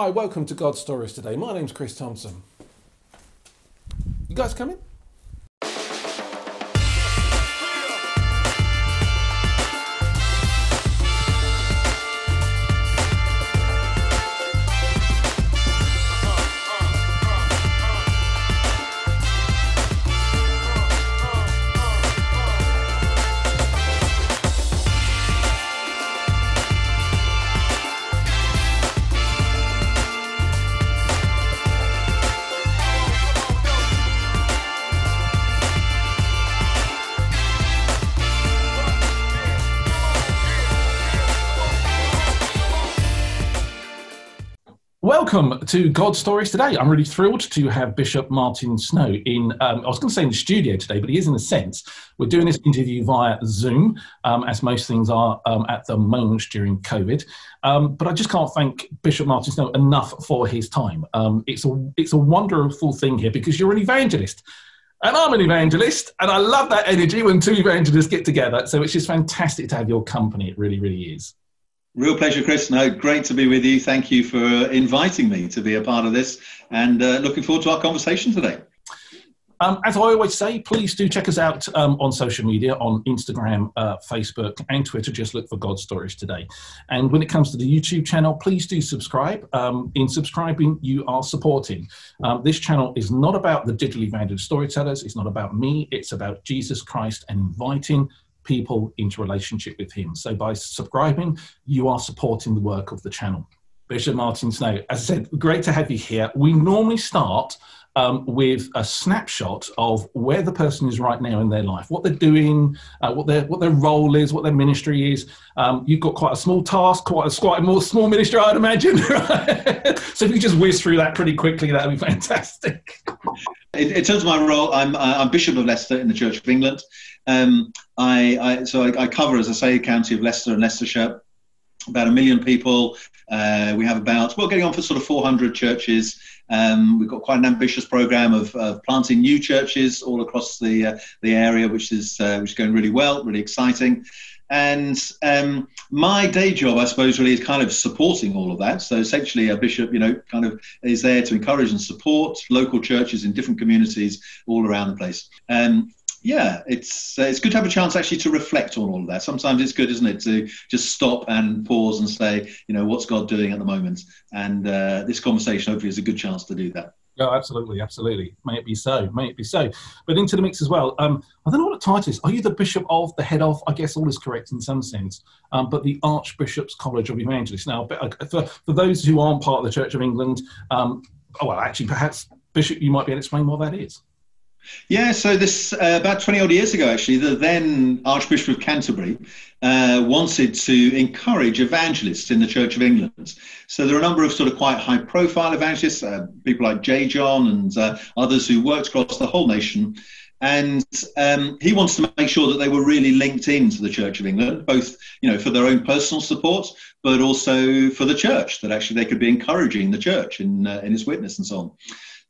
Hi, welcome to God Stories today. My name's Chris Thompson. You guys coming? Welcome to God Stories today. I'm really thrilled to have Bishop Martyn Snow in, um, I was going to say in the studio today, but he is in a sense. We're doing this interview via Zoom, um, as most things are um, at the moment during COVID. Um, but I just can't thank Bishop Martyn Snow enough for his time. Um, it's, a, it's a wonderful thing here because you're an evangelist. And I'm an evangelist, and I love that energy when two evangelists get together. So it's just fantastic to have your company. It really, really is. Real pleasure, Chris. No, great to be with you. Thank you for inviting me to be a part of this and uh, looking forward to our conversation today. Um, as I always say, please do check us out um, on social media on Instagram, uh, Facebook, and Twitter. Just look for God Stories Today. And when it comes to the YouTube channel, please do subscribe. Um, in subscribing, you are supporting. Um, this channel is not about the digitally evangelist storytellers, it's not about me, it's about Jesus Christ and inviting people into relationship with him. So by subscribing, you are supporting the work of the channel. Bishop Martyn Snow, as I said, great to have you here. We normally start um, with a snapshot of where the person is right now in their life, what they're doing, uh, what their what their role is, what their ministry is. Um, you've got quite a small task, quite a quite a more small ministry, I'd imagine. so if you just whiz through that pretty quickly, that would be fantastic. In, in, terms of my role, I'm, uh, I'm Bishop of Leicester in the Church of England. Um, I, I, so I, I, cover, as I say, county of Leicester and Leicestershire, about a million people. Uh, we have about, well, getting on for sort of 400 churches. Um, we've got quite an ambitious program of, of planting new churches all across the, uh, the area, which is, uh, which is going really well, really exciting. And um, my day job, I suppose, really is kind of supporting all of that. So essentially, a bishop, you know, kind of is there to encourage and support local churches in different communities all around the place. Um, yeah, it's uh, it's good to have a chance actually to reflect on all of that. Sometimes it's good, isn't it, to just stop and pause and say, you know, what's God doing at the moment? And uh, this conversation hopefully is a good chance to do that. Yeah, absolutely, absolutely. May it be so. May it be so. But into the mix as well. Um, I don't know what the title is. Are you the bishop of, the head of? I guess all is correct in some sense. Um, but the Archbishop's College of Evangelists. Now, uh, for, for those who aren't part of the Church of England, um, oh, well, actually, perhaps Bishop, you might be able to explain what that is. Yeah, so this uh, about 20 odd years ago, actually, the then Archbishop of Canterbury uh, wanted to encourage evangelists in the Church of England. So there are a number of sort of quite high profile evangelists, uh, people like J. John and uh, others who worked across the whole nation. And um, he wants to make sure that they were really linked into the Church of England, both you know for their own personal support, but also for the church. That actually they could be encouraging the church in uh, in its witness and so on.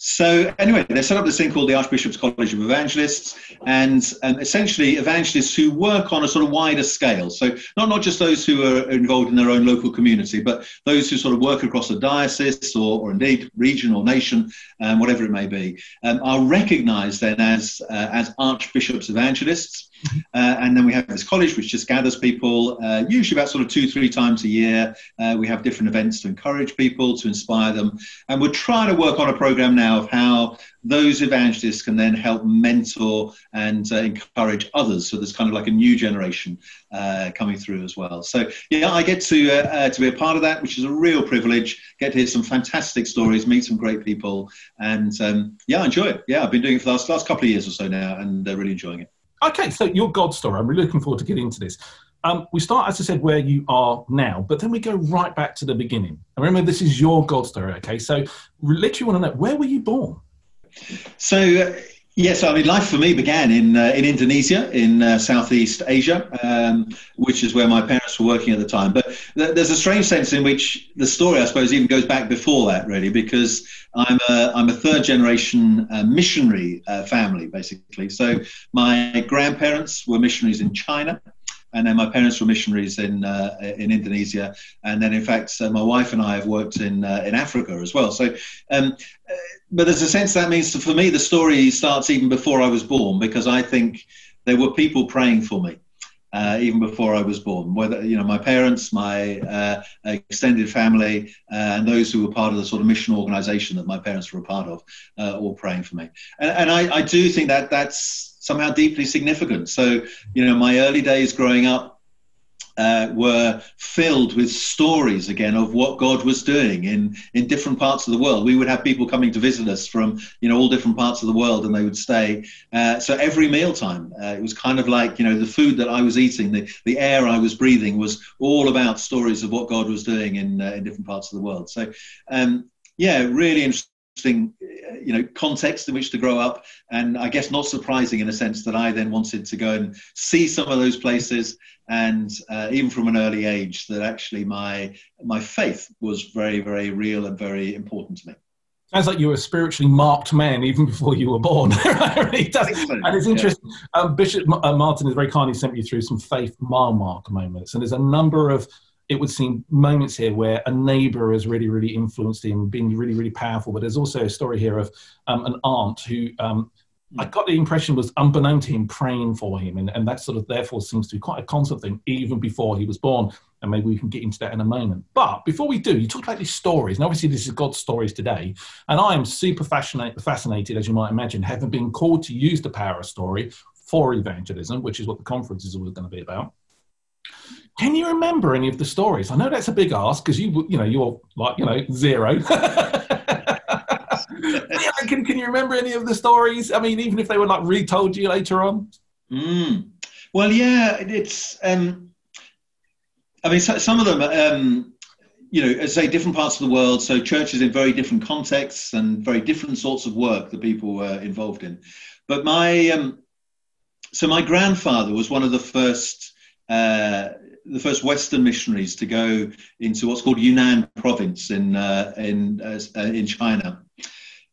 So anyway, they set up this thing called the Archbishop's College of Evangelists, and, and essentially evangelists who work on a sort of wider scale. So not not just those who are involved in their own local community, but those who sort of work across a diocese or, or indeed region or nation, um, whatever it may be, um, are recognised then as uh, as archbishops evangelists. Uh, and then we have this college which just gathers people, uh, usually about sort of two, three times a year. Uh, we have different events to encourage people, to inspire them. And we're trying to work on a program now of how those evangelists can then help mentor and uh, encourage others. So there's kind of like a new generation uh, coming through as well. So yeah, I get to uh, to be a part of that, which is a real privilege. Get to hear some fantastic stories, meet some great people, and um, yeah, enjoy it. Yeah, I've been doing it for the last, last couple of years or so now, and really enjoying it. Okay, so your God story. I'm really looking forward to getting into this. Um, we start, as I said, where you are now, but then we go right back to the beginning. And remember, this is your God story, okay? So, literally want to know where were you born? So, Yes, I mean, life for me began in uh, in Indonesia, in uh, Southeast Asia, um, which is where my parents were working at the time. But th- there's a strange sense in which the story, I suppose, even goes back before that, really, because I'm a I'm a third generation uh, missionary uh, family, basically. So my grandparents were missionaries in China. And then my parents were missionaries in uh, in Indonesia, and then in fact uh, my wife and I have worked in uh, in Africa as well. So, um, uh, but there's a sense that means for me the story starts even before I was born because I think there were people praying for me. Uh, even before I was born. Whether you know my parents, my uh, extended family, uh, and those who were part of the sort of mission organisation that my parents were a part of, uh, all praying for me. And, and I, I, do think that that's somehow deeply significant. So you know, my early days growing up uh, were filled with stories again of what God was doing in, in different parts of the world. We would have people coming to visit us from you know all different parts of the world, and they would stay. Uh, so every mealtime, uh, it was kind of like you know the food that I was eating, the, the air I was breathing was all about stories of what God was doing in uh, in different parts of the world. So um, yeah, really interesting interesting you know context in which to grow up and i guess not surprising in a sense that i then wanted to go and see some of those places and uh, even from an early age that actually my my faith was very very real and very important to me Sounds like you were a spiritually marked man even before you were born. it does. And it's interesting. Yeah. Um, Bishop uh, Martyn has very kindly sent me through some faith mile mark moments, and there's a number of it would seem moments here where a neighbor has really, really influenced him, been really, really powerful. But there's also a story here of um, an aunt who um, I got the impression was unbeknown to him praying for him. And, and that sort of therefore seems to be quite a constant thing even before he was born. And maybe we can get into that in a moment. But before we do, you talked about these stories. And obviously, this is God's stories today. And I am super fascinated, fascinated, as you might imagine, having been called to use the power of story for evangelism, which is what the conference is always going to be about. Can you remember any of the stories? I know that's a big ask because you, you know, you're like, you know, zero. can, can you remember any of the stories? I mean, even if they were like retold to you later on. Mm. Well, yeah, it's. Um, I mean, so, some of them, um, you know, as say, different parts of the world. So churches in very different contexts and very different sorts of work that people were involved in. But my, um, so my grandfather was one of the first. Uh, the first Western missionaries to go into what's called Yunnan province in uh, in uh, uh in China.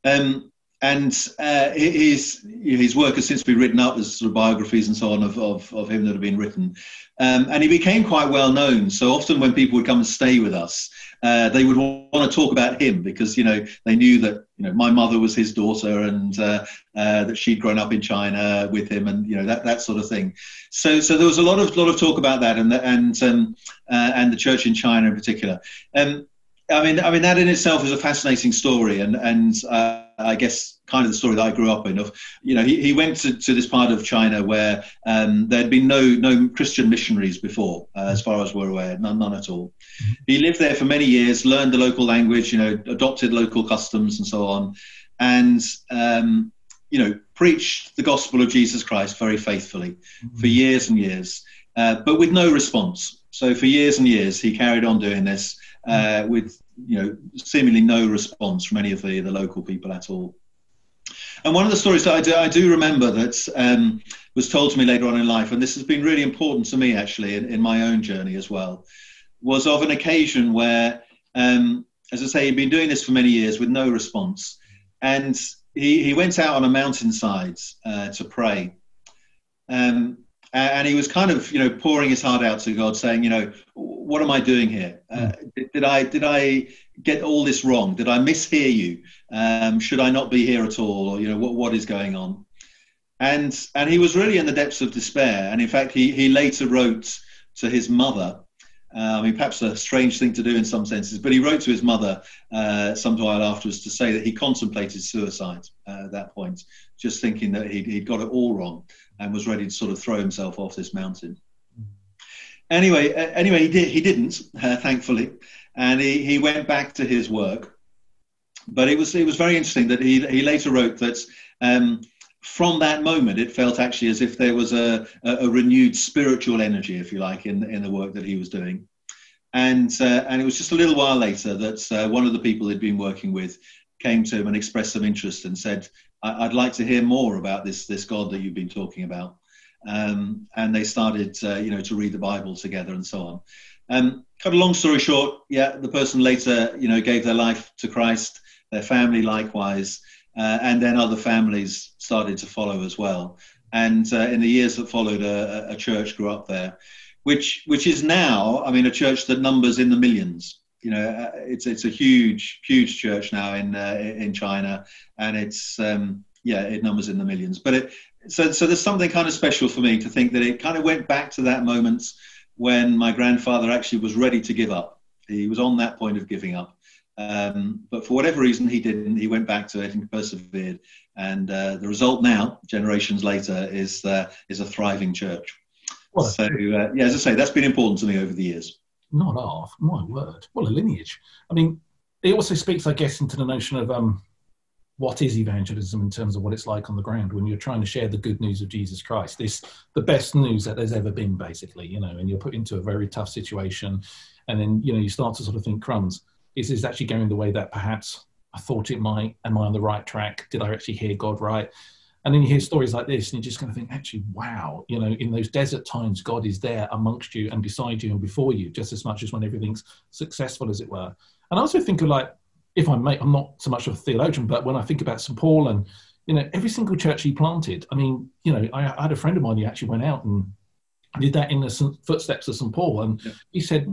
Um, and uh, his his work has since been written up as sort of biographies and so on of, of, of him that have been written. Um, and he became quite well known. So often when people would come and stay with us, uh, they would want to talk about him because you know they knew that you know my mother was his daughter and uh, uh, that she'd grown up in China with him and you know that that sort of thing. So so there was a lot of lot of talk about that and the, and um, uh, and the church in China in particular. Um, I mean I mean that in itself is a fascinating story and and uh, I guess kind of the story that I grew up in. Of you know, he, he went to, to this part of China where um, there had been no no Christian missionaries before, uh, as far as we're aware, none none at all. Mm-hmm. He lived there for many years, learned the local language, you know, adopted local customs and so on, and um, you know, preached the gospel of Jesus Christ very faithfully mm-hmm. for years and years, uh, but with no response. So for years and years, he carried on doing this uh, mm-hmm. with you know, seemingly no response from any of the, the local people at all. And one of the stories that I do, I do remember that um, was told to me later on in life, and this has been really important to me actually in, in my own journey as well, was of an occasion where, um, as I say, he'd been doing this for many years with no response. And he, he went out on a mountainside uh, to pray. Um, and he was kind of you know pouring his heart out to God, saying, you know, what am I doing here? Uh, hmm. did, did, I did I get all this wrong? Did I mishear you? Um, should I not be here at all? Or you know what what is going on? And and he was really in the depths of despair. And in fact, he he later wrote to his mother. Uh, I mean, perhaps a strange thing to do in some senses, but he wrote to his mother uh, some while afterwards to say that he contemplated suicide uh, at that point, just thinking that he'd, he'd got it all wrong and was ready to sort of throw himself off this mountain. Anyway, uh, anyway, he did. He didn't, uh, thankfully, and he, he went back to his work. But it was it was very interesting that he he later wrote that um, from that moment it felt actually as if there was a, a, a, renewed spiritual energy, if you like, in in the work that he was doing. And uh, and it was just a little while later that uh, one of the people he'd been working with came to him and expressed some interest and said, I, would like to hear more about this this God that you've been talking about. Um, and they started, uh, you know, to read the Bible together and so on. Um, cut a long story short, yeah, the person later, you know, gave their life to Christ, their family likewise, uh, and then other families started to follow as well. And uh, in the years that followed, a, a, church grew up there. which which is now, I mean, a church that numbers in the millions. You know, uh, it's it's a huge huge church now in uh, in China, and it's um, yeah, it numbers in the millions. But it so so there's something kind of special for me to think that it kind of went back to that moment when my grandfather actually was ready to give up. He was on that point of giving up. Um, but for whatever reason, he didn't. He went back to it and persevered. And uh, the result now, generations later, is uh, is a thriving church. What so, uh, yeah, as I say, that's been important to me over the years. Not half, my word. What a lineage. I mean, it also speaks, I guess, into the notion of um, what is evangelism in terms of what it's like on the ground when you're trying to share the good news of Jesus Christ. This the best news that there's ever been, basically, you know, and you're put into a very tough situation, and then you know you start to sort of think, crumbs, is this actually going the way that perhaps I thought it might? Am I on the right track? Did I actually hear God right? And then you hear stories like this, and you're just going to think, actually, wow, you know, in those desert times, God is there amongst you and beside you and before you, just as much as when everything's successful, as it were. And I also think of like if I may, I'm not so much of a theologian, but when I think about St. Paul and, you know, every single church he planted, I mean, you know, I, I had a friend of mine who actually went out and did that in the footsteps of St. Paul. And yeah. he said,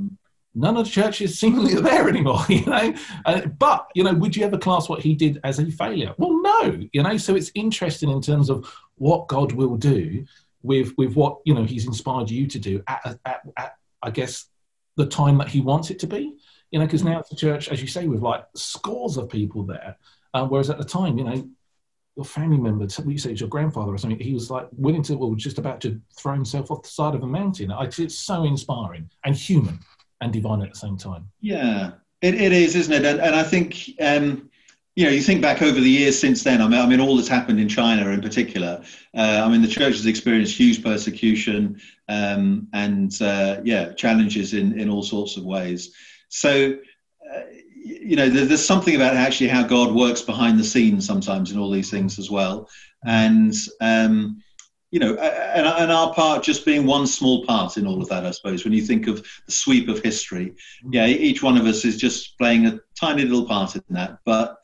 none of the churches seemingly are there anymore, you know. Uh, but, you know, would you ever class what he did as a failure? Well, no, you know. So it's interesting in terms of what God will do with with what you know He's inspired you to do at, at, at I guess the time that He wants it to be you know, because now it's a church, as you say, with like scores of people there. Um, whereas at the time, you know, your family member, you say it's your grandfather or something, he was like willing to, well, just about to throw himself off the side of a mountain. It's so inspiring and human and divine at the same time. Yeah, it, it is, isn't it? And, and I think, um, you know, you think back over the years since then. I mean, I mean, all that's happened in China in particular. Uh, I mean, the church has experienced huge persecution um, and, uh, yeah, challenges in in all sorts of ways. So, uh, you know, there, there's something about actually how God works behind the scenes sometimes in all these things as well. And, um, you know, and, and, our part just being one small part in all of that, I suppose. When you think of the sweep of history, yeah, each one of us is just playing a tiny little part in that. But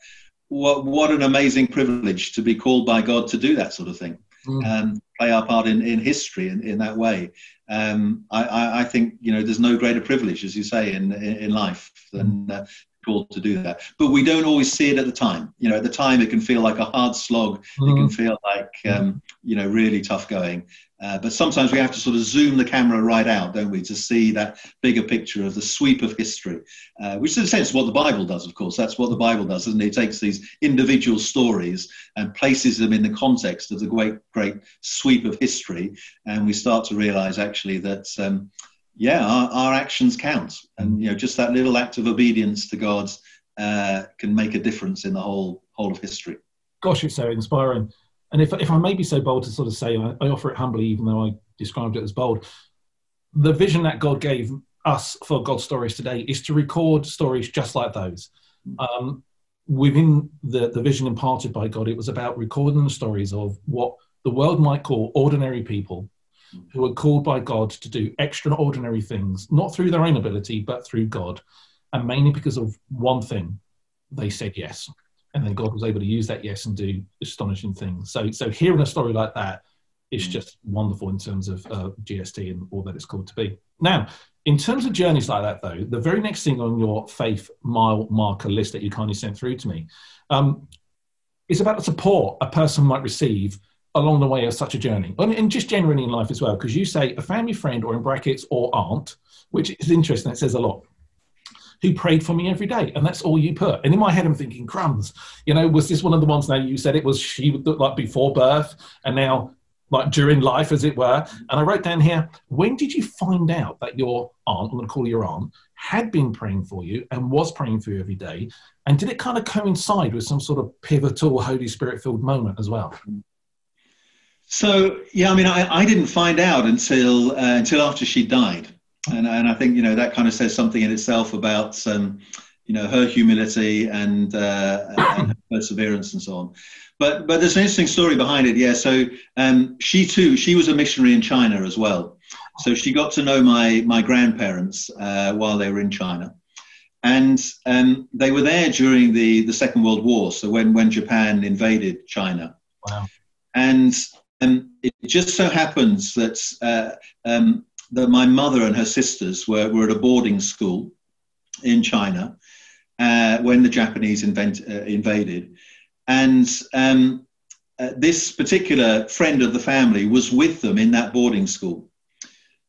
what what an amazing privilege to be called by God to do that sort of thing mm. and play our part in, in history in, in that way. Um, I, I, think you know there's no greater privilege, as you say, in in, life than mm. uh, called to do that. But we don't always see it at the time. You know, at the time it can feel like a hard slog. Mm. It can mm. feel like um, you know really tough going. Uh, but sometimes we have to sort of zoom the camera right out, don't we, to see that bigger picture of the sweep of history, uh, which is in a sense what the Bible does, of course. That's what the Bible does, isn't it? It takes these individual stories and places them in the context of the great, great sweep of history. And we start to realize actually that, um, yeah, our, our, actions count. And, you know, just that little act of obedience to God uh, can make a difference in the whole, whole of history. Gosh, it's so inspiring. And if, if I may be so bold to sort of say, I, I offer it humbly, even though I described it as bold, the vision that God gave us for God's stories today is to record stories just like those. Um, within the, the vision imparted by God, it was about recording the stories of what the world might call ordinary people who are called by God to do extraordinary things, not through their own ability, but through God. And mainly because of one thing they said yes and then God was able to use that yes and do astonishing things. So, so hearing a story like that is mm. just wonderful in terms of uh, GST and all that it's called to be. Now, in terms of journeys like that, though, the very next thing on your faith mile marker list that you kindly sent through to me um, is about the support a person might receive along the way of such a journey, and, and just generally in life as well. Because you say a family friend, or in brackets, or aunt, which is interesting. It says a lot who prayed for me every day. And that's all you put. And in my head, I'm thinking, crumbs. You know, was this one of the ones now you said it was she like before birth and now like during life, as it were. And I wrote down here, when did you find out that your aunt, I'm going to call your aunt, had been praying for you and was praying for you every day? And did it kind of coincide with some sort of pivotal Holy Spirit filled moment as well? So yeah, I mean, I, I didn't find out until uh, until after she died and and I think you know that kind of says something in itself about um, you know her humility and, uh, and perseverance and so on. But but there's an interesting story behind it. Yeah, so um, she too she was a missionary in China as well. So she got to know my my grandparents uh, while they were in China, and um, they were there during the the Second World War. So when when Japan invaded China, wow. and um, it just so happens that uh, um, that my mother and her sisters were, were at a boarding school in China uh, when the Japanese invent, uh, invaded. And um, uh, this particular friend of the family was with them in that boarding school.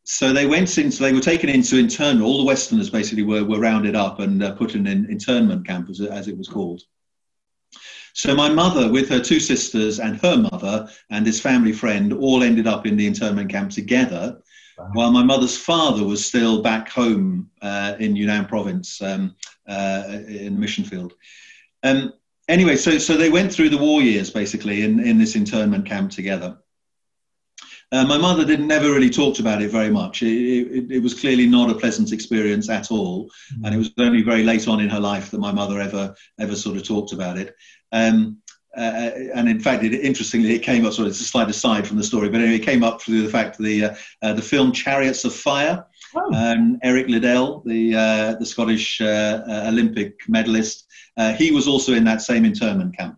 So they went into, they were taken into internment. All the Westerners basically were, were rounded up and uh, put in an internment camp, as, as it was called. So my mother, with her two sisters and her mother and this family friend, all ended up in the internment camp together while my mother's father was still back home uh, in Yunnan province um, uh, in the mission field. Um, anyway, so, so they went through the war years basically in, in this internment camp together. Uh, my mother didn't never really talked about it very much. It, it, it was clearly not a pleasant experience at all, mm-hmm. and it was only very late on in her life that my mother ever ever sort of talked about it. Um, uh, and in fact, it, interestingly, it came up. Sort of, it's a slight aside from the story, but anyway, it came up through the fact that the uh, uh, the film Chariots of Fire. Oh. Um, Eric Liddell, the uh, the Scottish Olympic medalist, he was also in that same internment camp.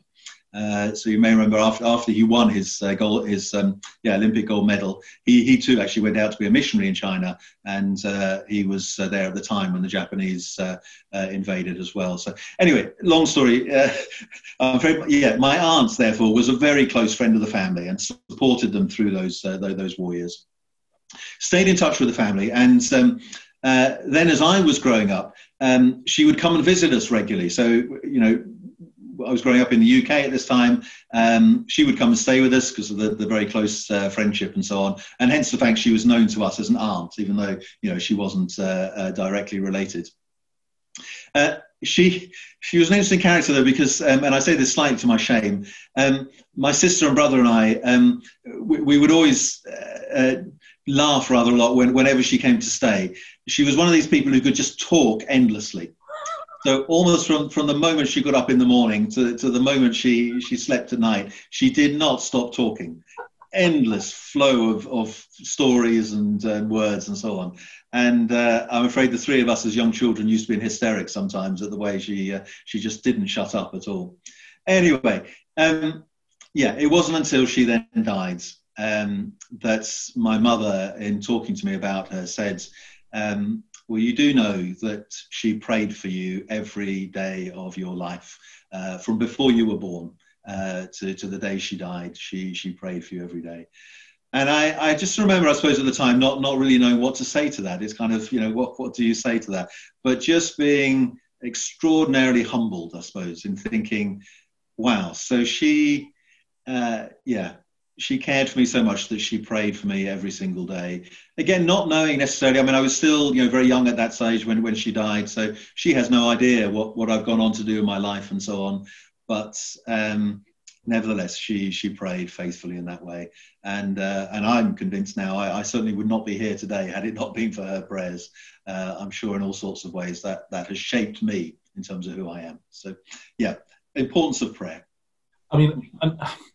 Uh, so you may remember after after he won his uh, gold his um, yeah Olympic gold medal, he he too actually went out to be a missionary in China, and uh, he was uh, there at the time when the Japanese uh, invaded as well. So anyway, long story. very, yeah, my aunt therefore was a very close friend of the family and supported them through those those war years. Stayed in touch with the family, and um, then as I was growing up, um, she would come and visit us regularly. So you know I was growing up in the UK at this time. Um, she would come and stay with us because of the, the very close uh, friendship and so on, and hence the fact she was known to us as an aunt, even though you know she wasn't uh, uh, directly related. Uh, she she was an interesting character though because, um, and I say this slightly to my shame, um, my sister and brother and I, um, we, we, would always uh, laugh rather a lot when, whenever she came to stay. She was one of these people who could just talk endlessly. So almost from, from the moment she got up in the morning to, to the moment she, she slept at night, she did not stop talking. Endless flow of, of stories and uh, words and so on. And uh, I'm afraid the three of us as young children used to be in hysterics sometimes at the way she, uh, she just didn't shut up at all. Anyway, um, yeah, it wasn't until she then died um, that my mother, in talking to me about her, said, um, well, you do know that she prayed for you every day of your life, uh, from before you were born uh, to, to the day she died. She, she prayed for you every day. And I, I just remember, I suppose, at the time, not, not really knowing what to say to that. It's kind of, you know, what, what do you say to that? But just being extraordinarily humbled, I suppose, in thinking, wow, so she, uh, yeah, she cared for me so much that she prayed for me every single day. Again, not knowing necessarily. I mean, I was still, you know, very young at that stage when when she died, so she has no idea what what I've gone on to do in my life and so on. But um, nevertheless, she she prayed faithfully in that way, and uh, and I'm convinced now. I, I, certainly would not be here today had it not been for her prayers. Uh, I'm sure in all sorts of ways that that has shaped me in terms of who I am. So, yeah, importance of prayer. I mean,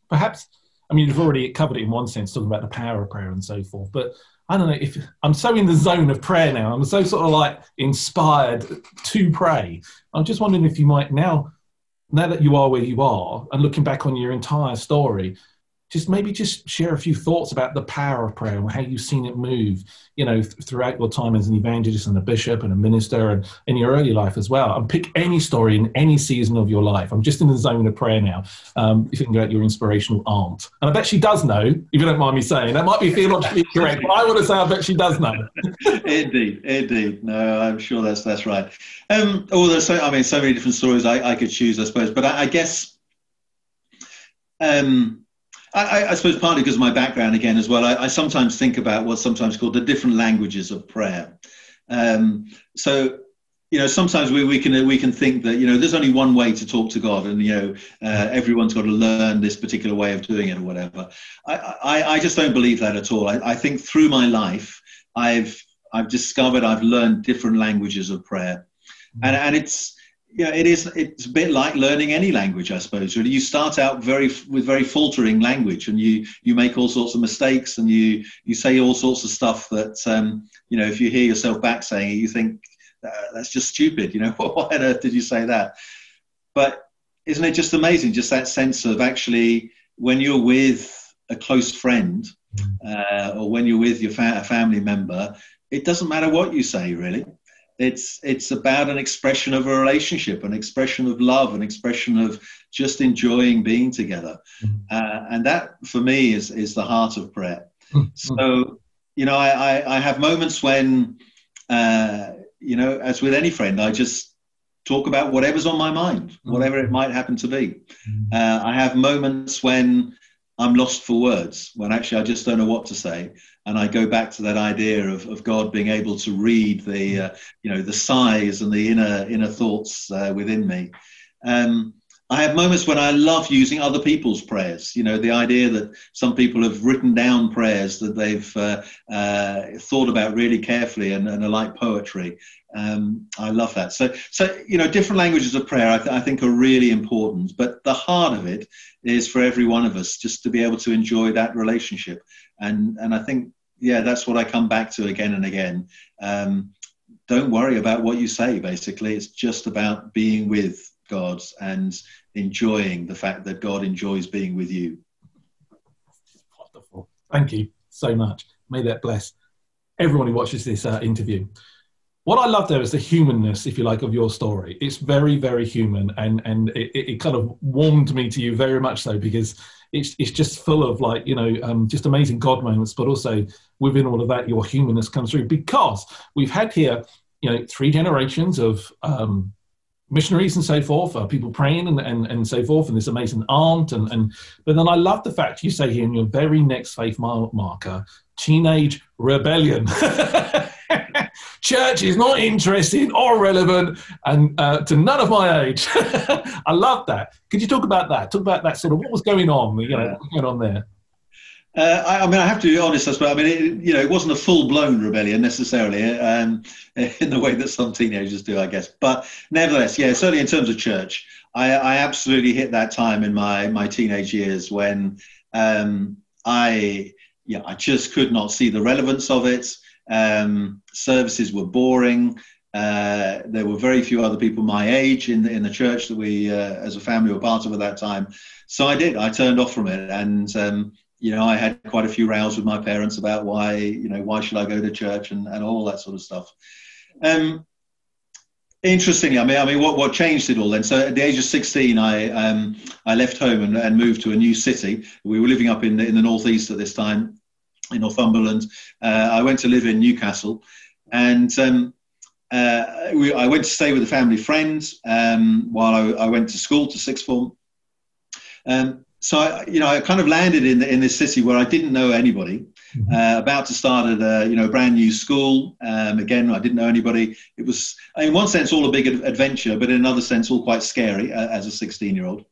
perhaps I mean, you've already covered it in one sense, talking about the power of prayer and so forth. But I don't know if I'm so in the zone of prayer now. I'm so sort of like inspired to pray. I'm just wondering if you might now, now that you are where you are, and looking back on your entire story, just maybe just share a few thoughts about the power of prayer and how you've seen it move, you know, th- throughout your time as an evangelist and a bishop and a minister and in your early life as well. And pick any story in any season of your life. I'm just in the zone of prayer now. Um, you think about your inspirational aunt. And I bet she does know, if you don't mind me saying. That might be theologically correct, but I want to say I bet she does know. indeed, indeed. No, I'm sure that's that's right. Um, oh, there's so, I mean, so many different stories I, I could choose, I suppose. But I, I guess... Um, I, I, suppose partly because of my background again as well, I, I, sometimes think about what's sometimes called the different languages of prayer. Um, so, you know, sometimes we, we can we can think that you know there's only one way to talk to God, and you know uh, everyone's got to learn this particular way of doing it or whatever. I, I, I just don't believe that at all. I, I think through my life, I've I've discovered I've learned different languages of prayer, and and it's yeah, it is. It's a bit like learning any language, I suppose. Really, you start out very with very faltering language, and you you make all sorts of mistakes, and you you say all sorts of stuff that um, you know. If you hear yourself back saying it, you think uh, that's just stupid. You know, why on earth did you say that? But isn't it just amazing? Just that sense of actually when you're with a close friend uh, or when you're with your fa- family member, it doesn't matter what you say, really. It's it's about an expression of a relationship, an expression of love, an expression of just enjoying being together, mm. uh, and that for me is is the heart of prayer. Mm. So you know, I, I, I have moments when, uh, you know, as with any friend, I just talk about whatever's on my mind, mm. whatever it might happen to be. Uh, I have moments when I'm lost for words, when actually I just don't know what to say, and I go back to that idea of, of God being able to read the, uh, you know, the sighs and the inner inner thoughts uh, within me. Um, I have moments when I love using other people's prayers. You know, the idea that some people have written down prayers that they've uh, uh, thought about really carefully and, and are like poetry. Um, I love that. So, so you know, different languages of prayer I, th- I, think are really important. But the heart of it is for every one of us just to be able to enjoy that relationship. And and I think yeah, that's what I come back to again and again. Um, don't worry about what you say. Basically, it's just about being with God and enjoying the fact that God enjoys being with you. Wonderful. Thank you so much. May that bless everyone who watches this uh, interview. What I love there is the humanness, if you like, of your story. It's very, very human, and and it, it kind of warmed me to you very much so because it's it's just full of like you know um, just amazing God moments, but also within all of that, your humanness comes through because we've had here you know three generations of um, missionaries and so forth, uh, people praying and, and, and so forth, and this amazing aunt. And, and but then I love the fact you say here in your very next faith mile marker, teenage rebellion. Church is not interesting or relevant, and uh, to none of my age. I love that. Could you talk about that? Talk about that sort of what was going on. You know, yeah. going on there. Uh, I, I, mean, I have to be honest, I suppose. I mean, it, you know, it wasn't a full-blown rebellion necessarily, um, in the way that some teenagers do, I guess. But nevertheless, yeah, certainly in terms of church, I, I absolutely hit that time in my my teenage years when um, I, yeah, I just could not see the relevance of it. Um, services were boring. Uh, there were very few other people my age in the, in the church that we, uh, as a family, were part of at that time. So I did. I turned off from it, and um, you know, I had quite a few rows with my parents about why, you know, why should I go to church and, and all that sort of stuff. Um, interestingly, I mean, I mean, what, what changed it all then? So at the age of 16, I, um, I left home and, and moved to a new city. We were living up in the, in the northeast at this time, in Northumberland. Uh, I went to live in Newcastle, and um, uh, we, I went to stay with a family friend um, while I, I, went to school to sixth form. Um, so I, you know, I kind of landed in in this city where I didn't know anybody. Mm-hmm. Uh, about to start at a you know brand new school. Um, again, I didn't know anybody. It was in one sense all a big adventure, but in another sense all quite scary uh, as a 16 year old.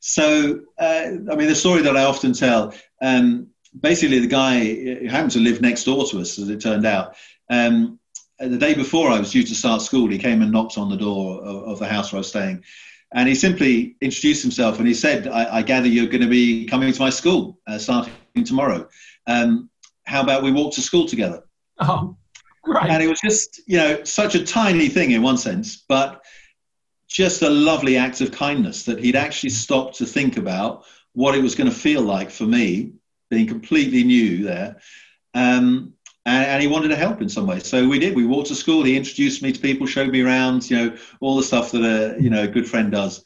So uh, I mean, the story that I often tell. Um, basically, the guy happened to live next door to us, as it turned out. Um, the day before I was due to start school, he came and knocked on the door of, of the house where I was staying and he simply introduced himself and he said, I, I gather you're going to be coming to my school uh, starting tomorrow. Um, how about we walk to school together? Oh, great. And it was just, you know, such a tiny thing in one sense, but just a lovely act of kindness that he'd actually stopped to think about what it was going to feel like for me being completely new there. Um, and, and, he wanted to help in some way. So we did. We walked to school. He introduced me to people, showed me around, you know, all the stuff that a you know a good friend does.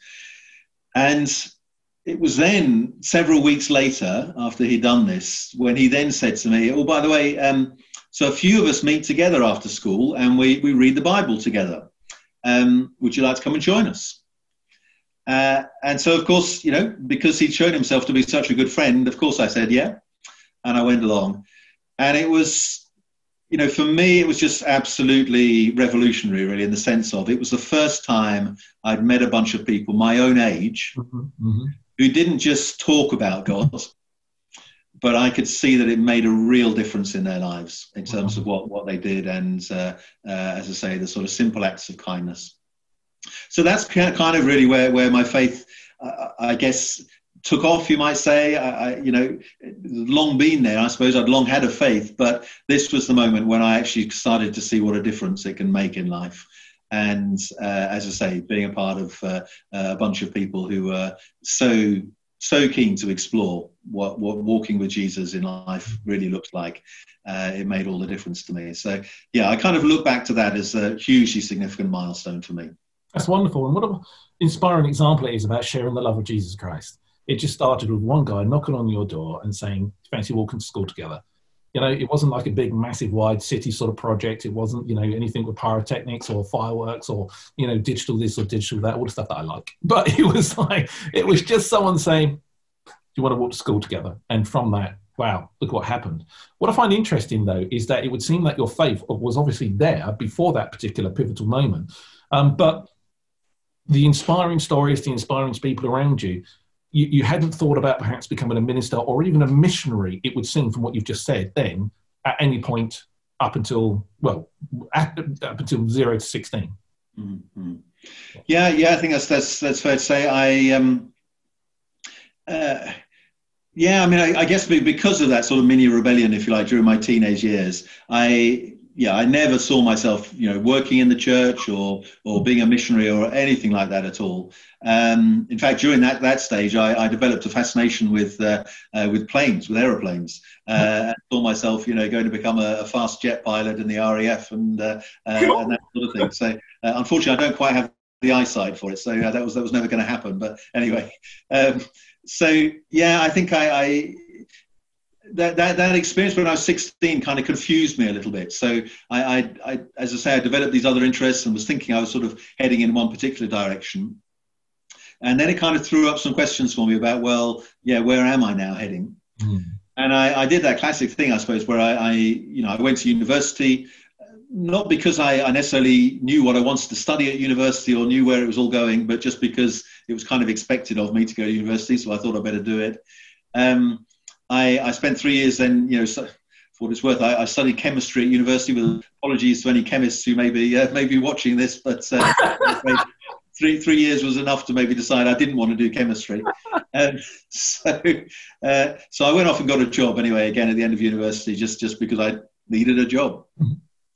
And it was then several weeks later, after he'd done this, when he then said to me, "Oh, by the way, um, so a few of us meet together after school and we we read the Bible together. Um, would you like to come and join us?" Uh, and so, of course, you know, because he'd shown himself to be such a good friend, of course, I said, "Yeah," and I went along. And it was you know, for me, it was just absolutely revolutionary, really, in the sense of it was the first time I'd met a bunch of people my own age mm-hmm, mm-hmm. who didn't just talk about God, but I could see that it made a real difference in their lives in terms of what, what they did and, uh, uh, as I say, the sort of simple acts of kindness. So that's kind of really where, where my faith, uh, I guess, took off, you might say. I, I, you know, long been there. I suppose I'd long had a faith, but this was the moment when I actually started to see what a difference it can make in life. And uh, as I say, being a part of uh, a bunch of people who were so so keen to explore what, what walking with Jesus in life really looks like. Uh, it made all the difference to me. So, yeah, I kind of look back to that as a hugely significant milestone for me. That's wonderful. And what an inspiring example it is about sharing the love of Jesus Christ. It just started with one guy knocking on your door and saying, Fancy walking to school together you know, it wasn't like a big, massive, wide city sort of project. It wasn't, you know, anything with pyrotechnics or fireworks or, you know, digital this or digital that, all the stuff that I like. But it was like, it was just someone saying, do you want to walk to school together? And from that, wow, look what happened. What I find interesting, though, is that it would seem that your faith was obviously there before that particular pivotal moment. Um, but the inspiring stories, the inspiring people around you, you, you hadn't thought about perhaps becoming a minister or even a missionary, it would seem from what you've just said, then at any point up until, well, up until zero to 16. Mm-hmm. Yeah, yeah, I think that's, that's, that's fair to say. I, um, uh, yeah, I mean, I, I, guess because of that sort of mini rebellion, if you like, during my teenage years, I yeah, I never saw myself, you know, working in the church or or being a missionary or anything like that at all. Um, in fact, during that that stage, I, I developed a fascination with uh, uh, with planes, with aeroplanes. Uh, saw myself, you know, going to become a, a fast jet pilot in the RAF and, uh, uh, and that sort of thing. So, uh, unfortunately, I don't quite have the eyesight for it. So that was that was never going to happen. But anyway, um, so yeah, I think I, I that, that, that experience when I was 16 kind of confused me a little bit. So I, I, I, as I say, I developed these other interests and was thinking I was sort of heading in one particular direction. And then it kind of threw up some questions for me about, well, yeah, where am I now heading? Mm. And I, I, did that classic thing, I suppose, where I, I, you know, I went to university, not because I, I necessarily knew what I wanted to study at university or knew where it was all going, but just because it was kind of expected of me to go to university. So I thought I'd better do it. Um, I, I spent three years then, you know, so, for what it's worth, I, I, studied chemistry at university. With apologies to any chemists who may be uh, may be watching this, but uh, three three years was enough to maybe decide I didn't want to do chemistry. Um, so uh, so I went off and got a job anyway. Again at the end of university, just just because I needed a job.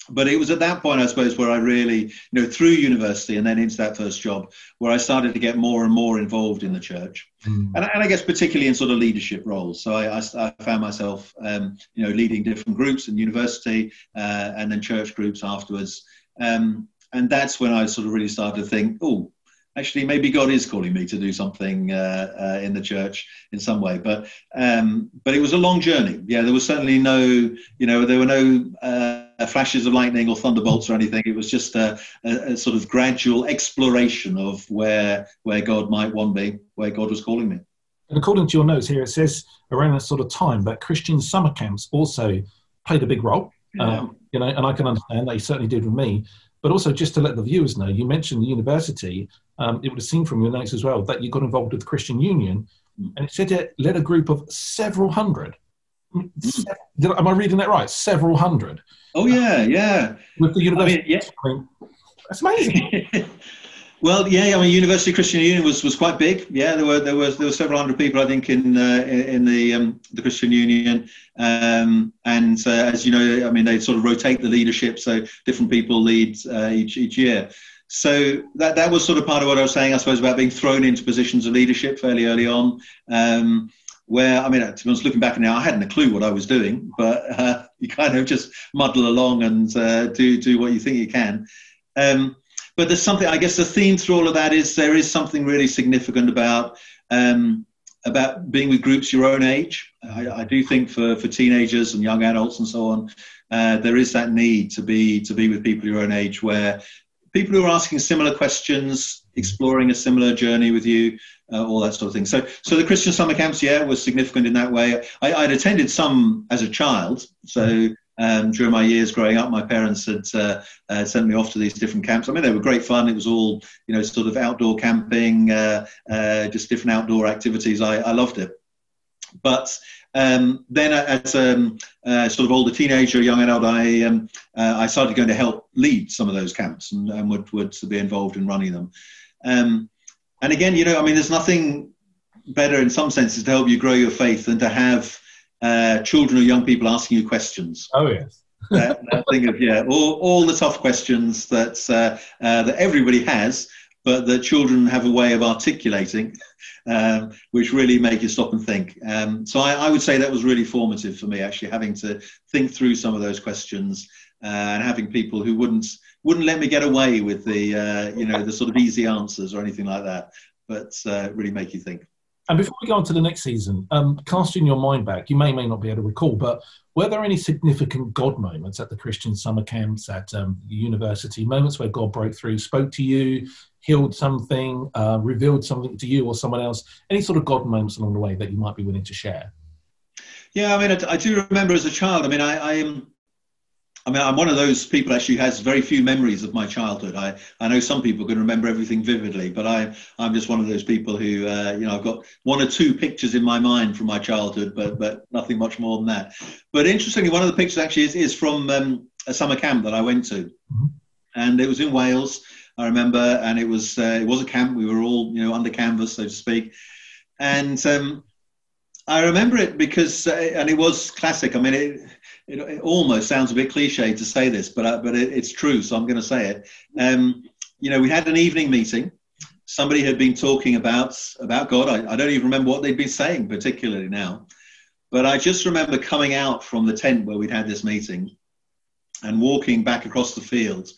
But it was at that point, I suppose, where I really, you know, through university and then into that first job, where I started to get more and more involved in the church, mm. and, and, I guess particularly in sort of leadership roles. So I, I, I found myself, um, you know, leading different groups in university uh, and then church groups afterwards, um, and that's when I sort of really started to think, oh, actually maybe God is calling me to do something uh, uh, in the church in some way. But um, but it was a long journey. Yeah, there was certainly no you know there were no uh, flashes of lightning or thunderbolts or anything. It was just a, a, a, sort of gradual exploration of where where God might want me, where God was calling me. And according to your notes here, it says around that sort of time that Christian summer camps also played a big role. Yeah. Um, you know, and I can understand they certainly did with me. But also, just to let the viewers know, you mentioned the university. Um, it would have seemed from your notes as well that you got involved with the Christian Union, and it said it led a group of several hundred. Am I reading that right? Several hundred. Oh yeah, yeah. With the university, I mean, yeah. That's amazing. Well, yeah, I mean, University Christian Union was, was quite big. Yeah, there were there was there were several hundred people, I think, in uh, in the um, the Christian Union, um, and uh, as you know, I mean, they sort of rotate the leadership, so different people lead uh, each each year. So that that was sort of part of what I was saying, I suppose, about being thrown into positions of leadership fairly early on. Um, where I mean, to be honest, looking back now, I hadn't a clue what I was doing, but uh, you kind of just muddle along and uh, do do what you think you can. Um, but there's something, I guess the theme through all of that is there is something really significant about um, about being with groups your own age. I, I, do think for, for teenagers and young adults and so on, uh, there is that need to be to be with people your own age where people who are asking similar questions, exploring a similar journey with you, uh, all that sort of thing. So, so the Christian summer camps, yeah, was significant in that way. I, would attended some as a child, so um, during my years growing up, my parents had uh, uh, sent me off to these different camps. I mean, they were great fun. It was all, you know, sort of outdoor camping, uh, uh just different outdoor activities. I, I loved it. But um, then, as a um, uh, sort of older teenager, young adult, I um, uh, I started going to help lead some of those camps and, and would would be involved in running them. And again, you know, I mean, there's nothing better in some senses to help you grow your faith than to have uh, children or young people asking you questions. Oh yes. that, that, thing of yeah, all, all the tough questions that uh, uh, that everybody has, but that children have a way of articulating, um, which really make you stop and think. Um, so I, I, would say that was really formative for me, actually, having to think through some of those questions uh, and having people who wouldn't wouldn't let me get away with the uh, you know the sort of easy answers or anything like that, but uh, really make you think. And before we go on to the next season, um, casting your mind back, you may may not be able to recall, but were there any significant God moments at the Christian summer camps, at um, university, moments where God broke through, spoke to you, healed something, uh, revealed something to you or someone else? Any sort of God moments along the way that you might be willing to share? Yeah, I mean, I, I do remember as a child. I mean, I, I am I mean, I'm one of those people actually who has very few memories of my childhood. I, I know some people can remember everything vividly, but I, I'm just one of those people who, uh, you know, I've got one or two pictures in my mind from my childhood, but, but nothing much more than that. But interestingly, one of the pictures actually is, is from um, a summer camp that I went to. Mm-hmm. And it was in Wales, I remember, and it was, uh, it was a camp. We were all, you know, under canvas, so to speak. And um, I remember it because, uh, and it was classic. I mean, it, it, it, almost sounds a bit cliche to say this, but uh, but it, it's true, so I'm going to say it. Um, you know, we had an evening meeting. Somebody had been talking about about God. I, I don't even remember what they'd been saying particularly now, but I just remember coming out from the tent where we'd had this meeting and walking back across the fields.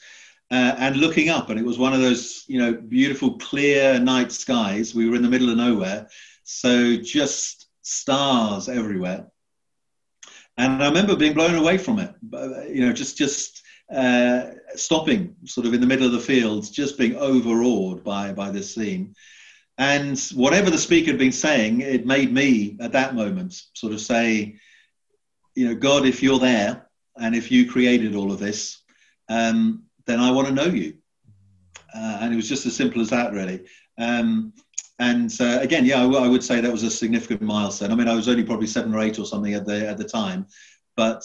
Uh, and looking up, and it was one of those, you know, beautiful, clear night skies. We were in the middle of nowhere, so just stars everywhere and I remember being blown away from it. You know, just just uh, stopping, sort of in the middle of the fields, just being overawed by by this scene. And whatever the speaker had been saying, it made me at that moment sort of say, you know, God, if you're there and if you created all of this, um, then I want to know you. Uh, and it was just as simple as that, really. Um, and uh, again, yeah, I, I, would say that was a significant milestone. I mean, I was only probably seven or eight or something at the at the time, but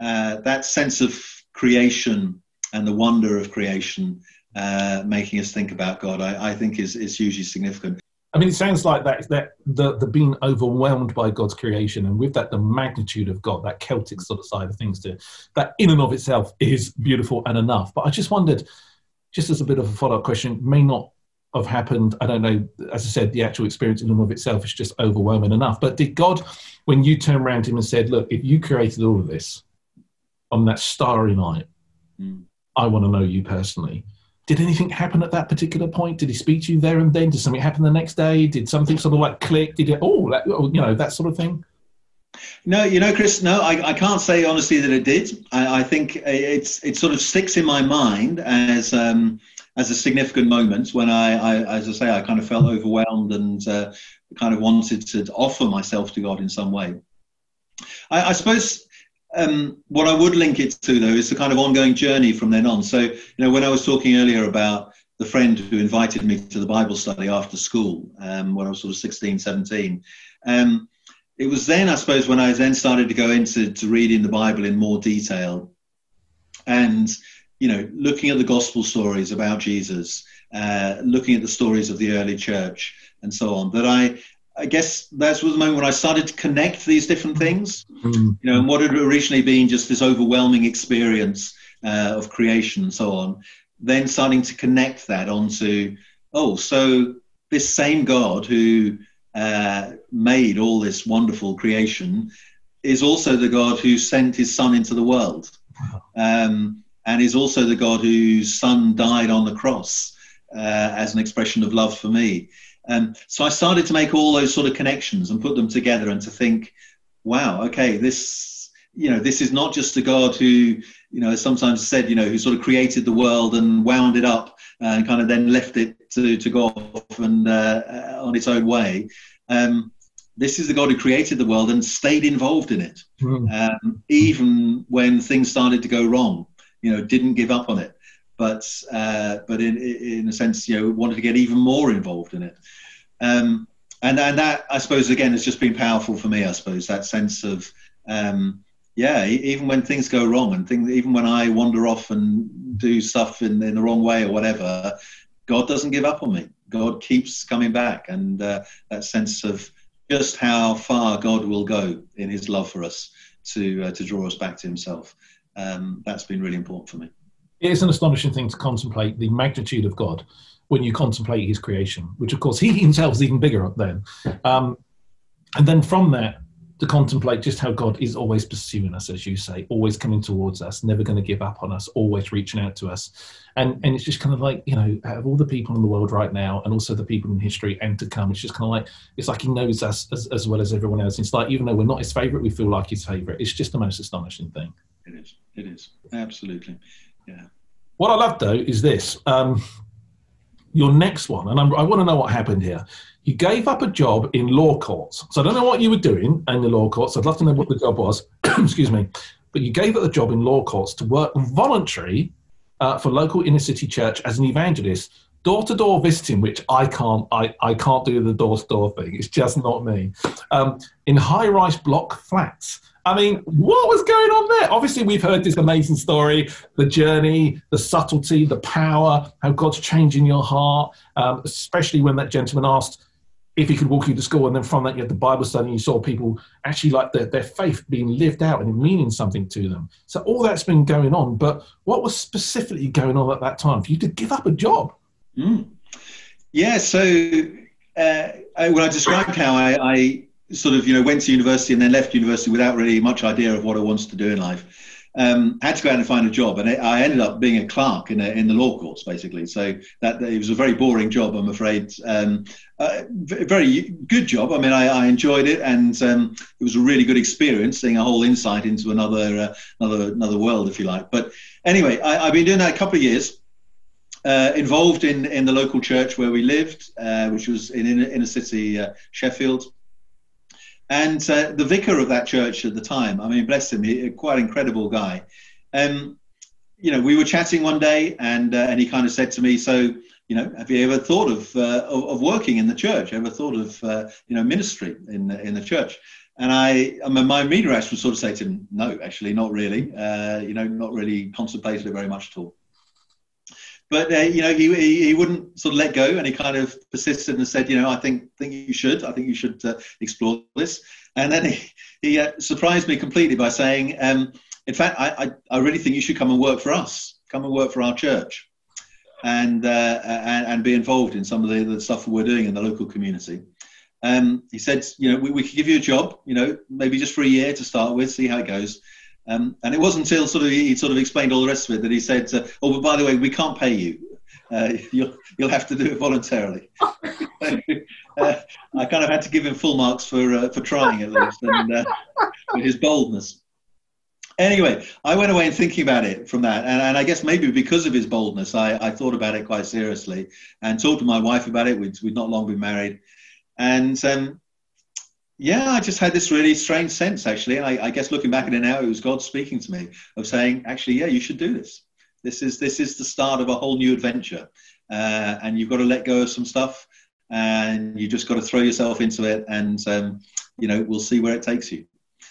uh, that sense of creation and the wonder of creation, uh, making us think about God, I, I, think is is hugely significant. I mean, it sounds like that that the the being overwhelmed by God's creation, and with that, the magnitude of God, that Celtic sort of side of things, to that in and of itself is beautiful and enough. But I just wondered, just as a bit of a follow up question, may not have happened. I don't know. As I said, the actual experience in and of itself is just overwhelming enough. But did God, when you turned around to him and said, "Look, if you created all of this on that starry night, mm. I want to know you personally." Did anything happen at that particular point? Did he speak to you there and then? Did something happen the next day? Did something sort of like click? Did it? Oh, that, you know that sort of thing. No, you know, Chris. No, I, I can't say honestly that it did. I, I think it's it sort of sticks in my mind as. Um, as a significant moment when I, I, as I say, I kind of felt overwhelmed and uh, kind of wanted to offer myself to God in some way. I, I suppose um, what I would link it to, though, is the kind of ongoing journey from then on. So, you know, when I was talking earlier about the friend who invited me to the Bible study after school um, when I was sort of 16, 17, um, it was then, I suppose, when I then started to go into to reading the Bible in more detail. And you know, looking at the gospel stories about Jesus, uh, looking at the stories of the early church, and so on, that I, I guess that was the moment when I started to connect these different things. Mm-hmm. You know, and what had originally been just this overwhelming experience uh, of creation and so on, then starting to connect that onto, oh, so this same God who uh, made all this wonderful creation is also the God who sent his son into the world. Um, and is also the God whose son died on the cross uh, as an expression of love for me. Um, so I started to make all those sort of connections and put them together and to think, wow, okay, this, you know, this is not just a God who, you know, sometimes said, you know, who sort of created the world and wound it up and kind of then left it to, to go off and uh, on its own way. Um, this is the God who created the world and stayed involved in it, mm. um, even when things started to go wrong you know, didn't give up on it, but uh, but in in a sense, you know, wanted to get even more involved in it. Um, and and that I suppose again has just been powerful for me. I suppose that sense of um, yeah, even when things go wrong and things, even when I wander off and do stuff in, in the wrong way or whatever, God doesn't give up on me. God keeps coming back, and uh, that sense of just how far God will go in His love for us to uh, to draw us back to Himself um, that's been really important for me. It is an astonishing thing to contemplate the magnitude of God when you contemplate his creation, which of course he himself is even bigger up then. Um, and then from that, to contemplate just how God is always pursuing us, as you say, always coming towards us, never going to give up on us, always reaching out to us. And and it's just kind of like, you know, out of all the people in the world right now, and also the people in history and to come, it's just kind of like, it's like he knows us as, as well as everyone else. It's like, even though we're not his favorite, we feel like his favorite. It's just the most astonishing thing. It is. It is. Absolutely. Yeah. What I love, though, is this. Um, your next one, and I'm, i want to know what happened here. You gave up a job in law courts. So I don't know what you were doing in the law courts. I'd love to know what the job was. Excuse me. But you gave up the job in law courts to work voluntary uh, for local inner city church as an evangelist, door to door visiting, which I can't. I, I can't do the door to door thing. It's just not me. Um, in high rise block flats. I mean, what was going on there? Obviously, we've heard this amazing story the journey, the subtlety, the power, how God's changing your heart, um, especially when that gentleman asked if he could walk you to school. And then from that, you had the Bible study, and you saw people actually like their, their faith being lived out and meaning something to them. So, all that's been going on. But what was specifically going on at that time for you to give up a job? Mm. Yeah, so uh, I, when I described how I, I sort of you know went to university and then left university without really much idea of what I wanted to do in life. Um, had to go out and find a job, and I ended up being a clerk in, a, in the law courts, basically. So that it was a very boring job, I'm afraid. Um, uh, very good job. I mean, I, I enjoyed it, and um, it was a really good experience, seeing a whole insight into another uh, another another world, if you like. But anyway, I, have been doing that a couple of years. Uh, involved in, in the local church where we lived, uh, which was in inner, inner city uh, Sheffield. And uh, the vicar of that church at the time, I mean, bless him, he, quite incredible guy. Um, you know, we were chatting one day, and uh, and he kind of said to me, "So, you know, have you ever thought of uh, of, of, working in the church? Ever thought of uh, you know ministry in in the church?" And I, I mean, my immediate reaction was sort of say to him, "No, actually, not really. Uh, you know, not really contemplated it very much at all." But uh, you know he, he, he wouldn't sort of let go and he kind of persisted and said you know i think think you should i think you should uh, explore this. And then he, he uh, surprised me completely by saying um, in fact I, I, I really think you should come and work for us. Come and work for our church and uh, and, and, be involved in some of the, the stuff we're doing in the local community. Um, he said you know we, we could give you a job you know maybe just for a year to start with see how it goes um, and it wasn't until sort of he sort of explained all the rest of it that he said, uh, "Oh, but by the way, we can't pay you. Uh, you'll you'll have to do it voluntarily." uh, I kind of had to give him full marks for uh, for trying at least and uh, his boldness. Anyway, I went away and thinking about it from that, and, and I guess maybe because of his boldness, I, I thought about it quite seriously and talked to my wife about it. We'd, we'd not long been married, and um, yeah, I just had this really strange sense, actually. And I, I, guess looking back at it now, it was God speaking to me of saying, actually, yeah, you should do this. This is this is the start of a whole new adventure, uh, and you've got to let go of some stuff, and you just got to throw yourself into it, and um, you know, we'll see where it takes you.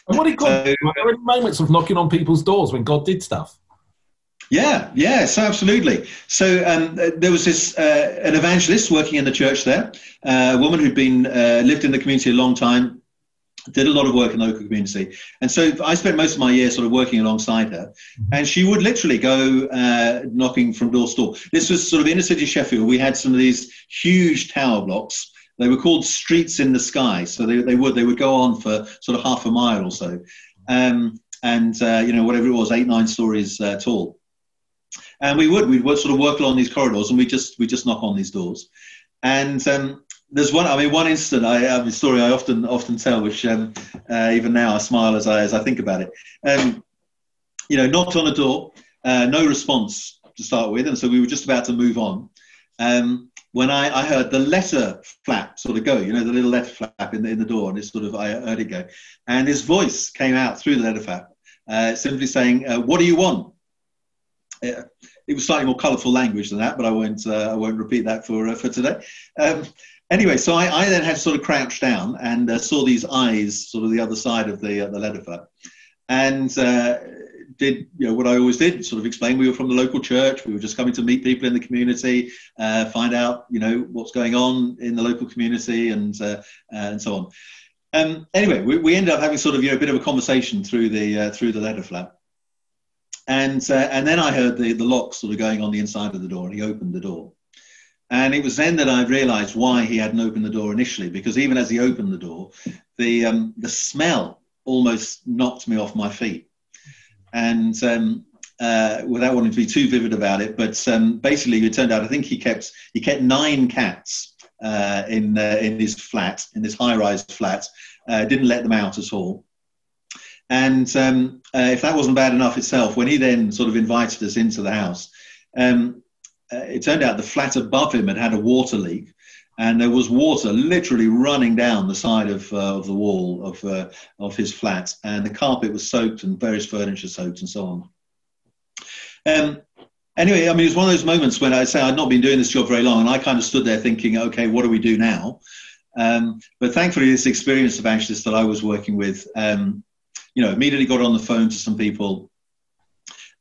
And what did God? So, were there moments of knocking on people's doors when God did stuff? Yeah, yeah, so absolutely. So um, there was this uh, an evangelist working in the church there, uh, a woman who'd been uh, lived in the community a long time, did a lot of work in the local community, and so I spent most of my year sort of working alongside her. Mm-hmm. And she would literally go uh, knocking from door to door. This was sort of inner city Sheffield. We had some of these huge tower blocks. They were called streets in the sky. So they, they would they would go on for sort of half a mile or so, um, and uh, you know whatever it was, eight nine stories uh, tall and we would we'd sort of work along these corridors and we just we just knock on these doors and um, there's one i mean one incident i have a story i often often tell which um, uh, even now i smile as i as i think about it um, you know knocked on a door uh, no response to start with and so we were just about to move on um, when I, I, heard the letter flap sort of go, you know, the little letter flap in the, in the door, and it's sort of, I heard it go. And his voice came out through the letter flap, uh, simply saying, uh, What do you want? Uh, it was slightly more colourful language than that, but I won't uh, I won't repeat that for uh, for today. Um, anyway, so I, I, then had to sort of crouch down and uh, saw these eyes sort of the other side of the uh, the letter flap, and uh, did you know what I always did? Sort of explain we were from the local church. We were just coming to meet people in the community, uh, find out you know what's going on in the local community, and and so on. Um, anyway, we, we ended up having sort of you know a bit of a conversation through the through the letter flap. And, uh, and then I heard the, the lock sort of going on the inside of the door, and he opened the door. And it was then that I realized why he hadn't opened the door initially, because even as he opened the door, the, um, the smell almost knocked me off my feet. And um, uh, without wanting to be too vivid about it, but um, basically, it turned out I think he kept he kept nine cats uh, in uh, in his flat, in this high-rise flat. Uh, didn't let them out at all. And um, uh, if that wasn't bad enough itself, when he then sort of invited us into the house, um, uh, it turned out the flat above him had had a water leak, and there was water literally running down the side of, uh, of the wall of, uh, of his flat, and the carpet was soaked and various furniture soaked and so on. Um, anyway, I mean, it was one of those moments when I say I'd not been doing this job very long, and I kind of stood there thinking, okay, what do we do now? Um, but thankfully, this experienced evangelist that I was working with, um, you know, immediately got on the phone to some people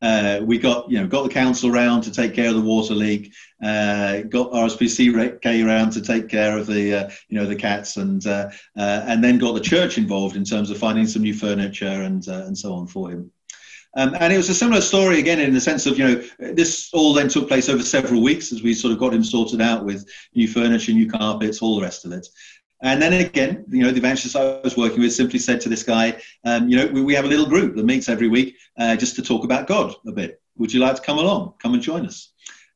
uh, we got you know got the council around to take care of the water leak. Uh, got RSPCA around to take care of the uh, you know the cats, and uh, uh, and then got the church involved in terms of finding some new furniture and uh, and so on for him. Um, and it was a similar story again in the sense of, you know, this all then took place over several weeks as we sort of got him sorted out with new furniture, new carpets, all the rest of it. And then again, you know, the evangelist I was working with simply said to this guy, um, you know, we, we, have a little group that meets every week uh, just to talk about God a bit. Would you like to come along? Come and join us.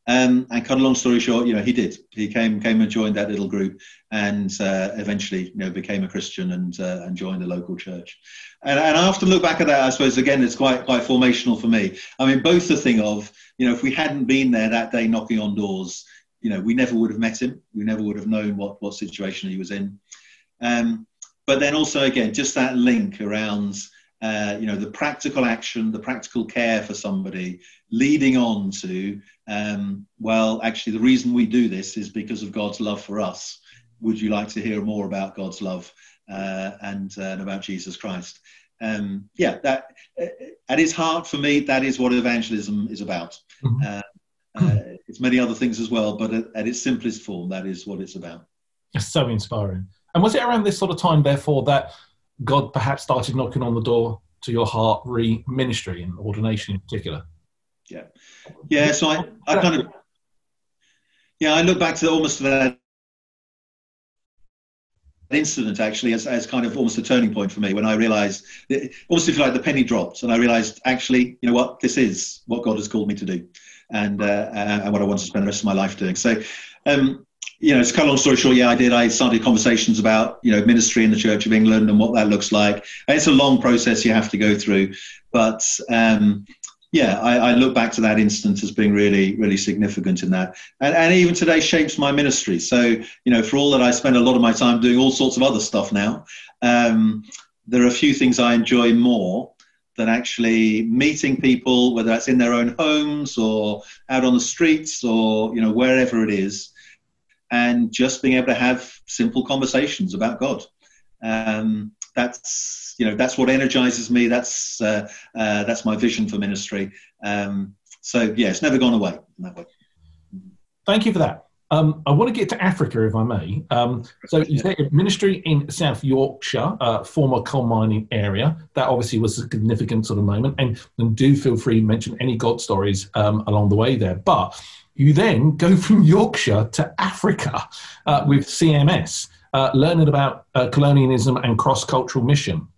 Um, and cut a long story short, you know, he did. He came came and joined that little group, and uh, eventually, you know, became a Christian and uh, and joined the local church. And, and I often look back at that. I suppose again, it's quite quite formational for me. I mean, both the thing of you know, if we hadn't been there that day knocking on doors, you know, we never would have met him. We never would have known what, what situation he was in. Um, but then also, again, just that link around, uh, you know, the practical action, the practical care for somebody, leading on to, um, well, actually, the reason we do this is because of God's love for us. Would you like to hear more about God's love uh, and, uh, and about Jesus Christ? Um, yeah, that at its heart for me, that is what evangelism is about. Mm-hmm. Uh, uh, it's many other things as well, but at, at, its simplest form, that is what it's about. It's so inspiring. And was it around this sort of time, therefore, that God perhaps started knocking on the door to your heart re ministry and ordination in particular? Yeah. Yeah, so I, I kind of, yeah, I look back to almost that incident actually as, as kind of almost a turning point for me when I realized, almost if you like, the penny dropped and I realized actually, you know what, this is what God has called me to do and, uh, and what I wanted to spend the rest of my life doing. So, um, you know, it's cut a long story short. Yeah, I did. I started conversations about, you know, ministry in the Church of England and what that looks like. It's a long process you have to go through. But, um, yeah, I, I, look back to that instance as being really, really significant in that. And, and even today shapes my ministry. So, you know, for all that I spend a lot of my time doing all sorts of other stuff now, um, there are a few things I enjoy more than actually meeting people, whether that's in their own homes or out on the streets or you know wherever it is, and just being able to have simple conversations about God. Um, that's you know that's what energizes me. That's uh, uh, that's my vision for ministry. Um, so yeah, it's never gone away in that way. Thank you for that. Um, I want to get to Africa, if I may. Um, so you say ministry in South Yorkshire, uh, former coal mining area. That obviously was a significant sort of moment. And, and do feel free to mention any God stories um, along the way there. But you then go from Yorkshire to Africa uh, with CMS, uh, learning about uh, colonialism and cross-cultural mission.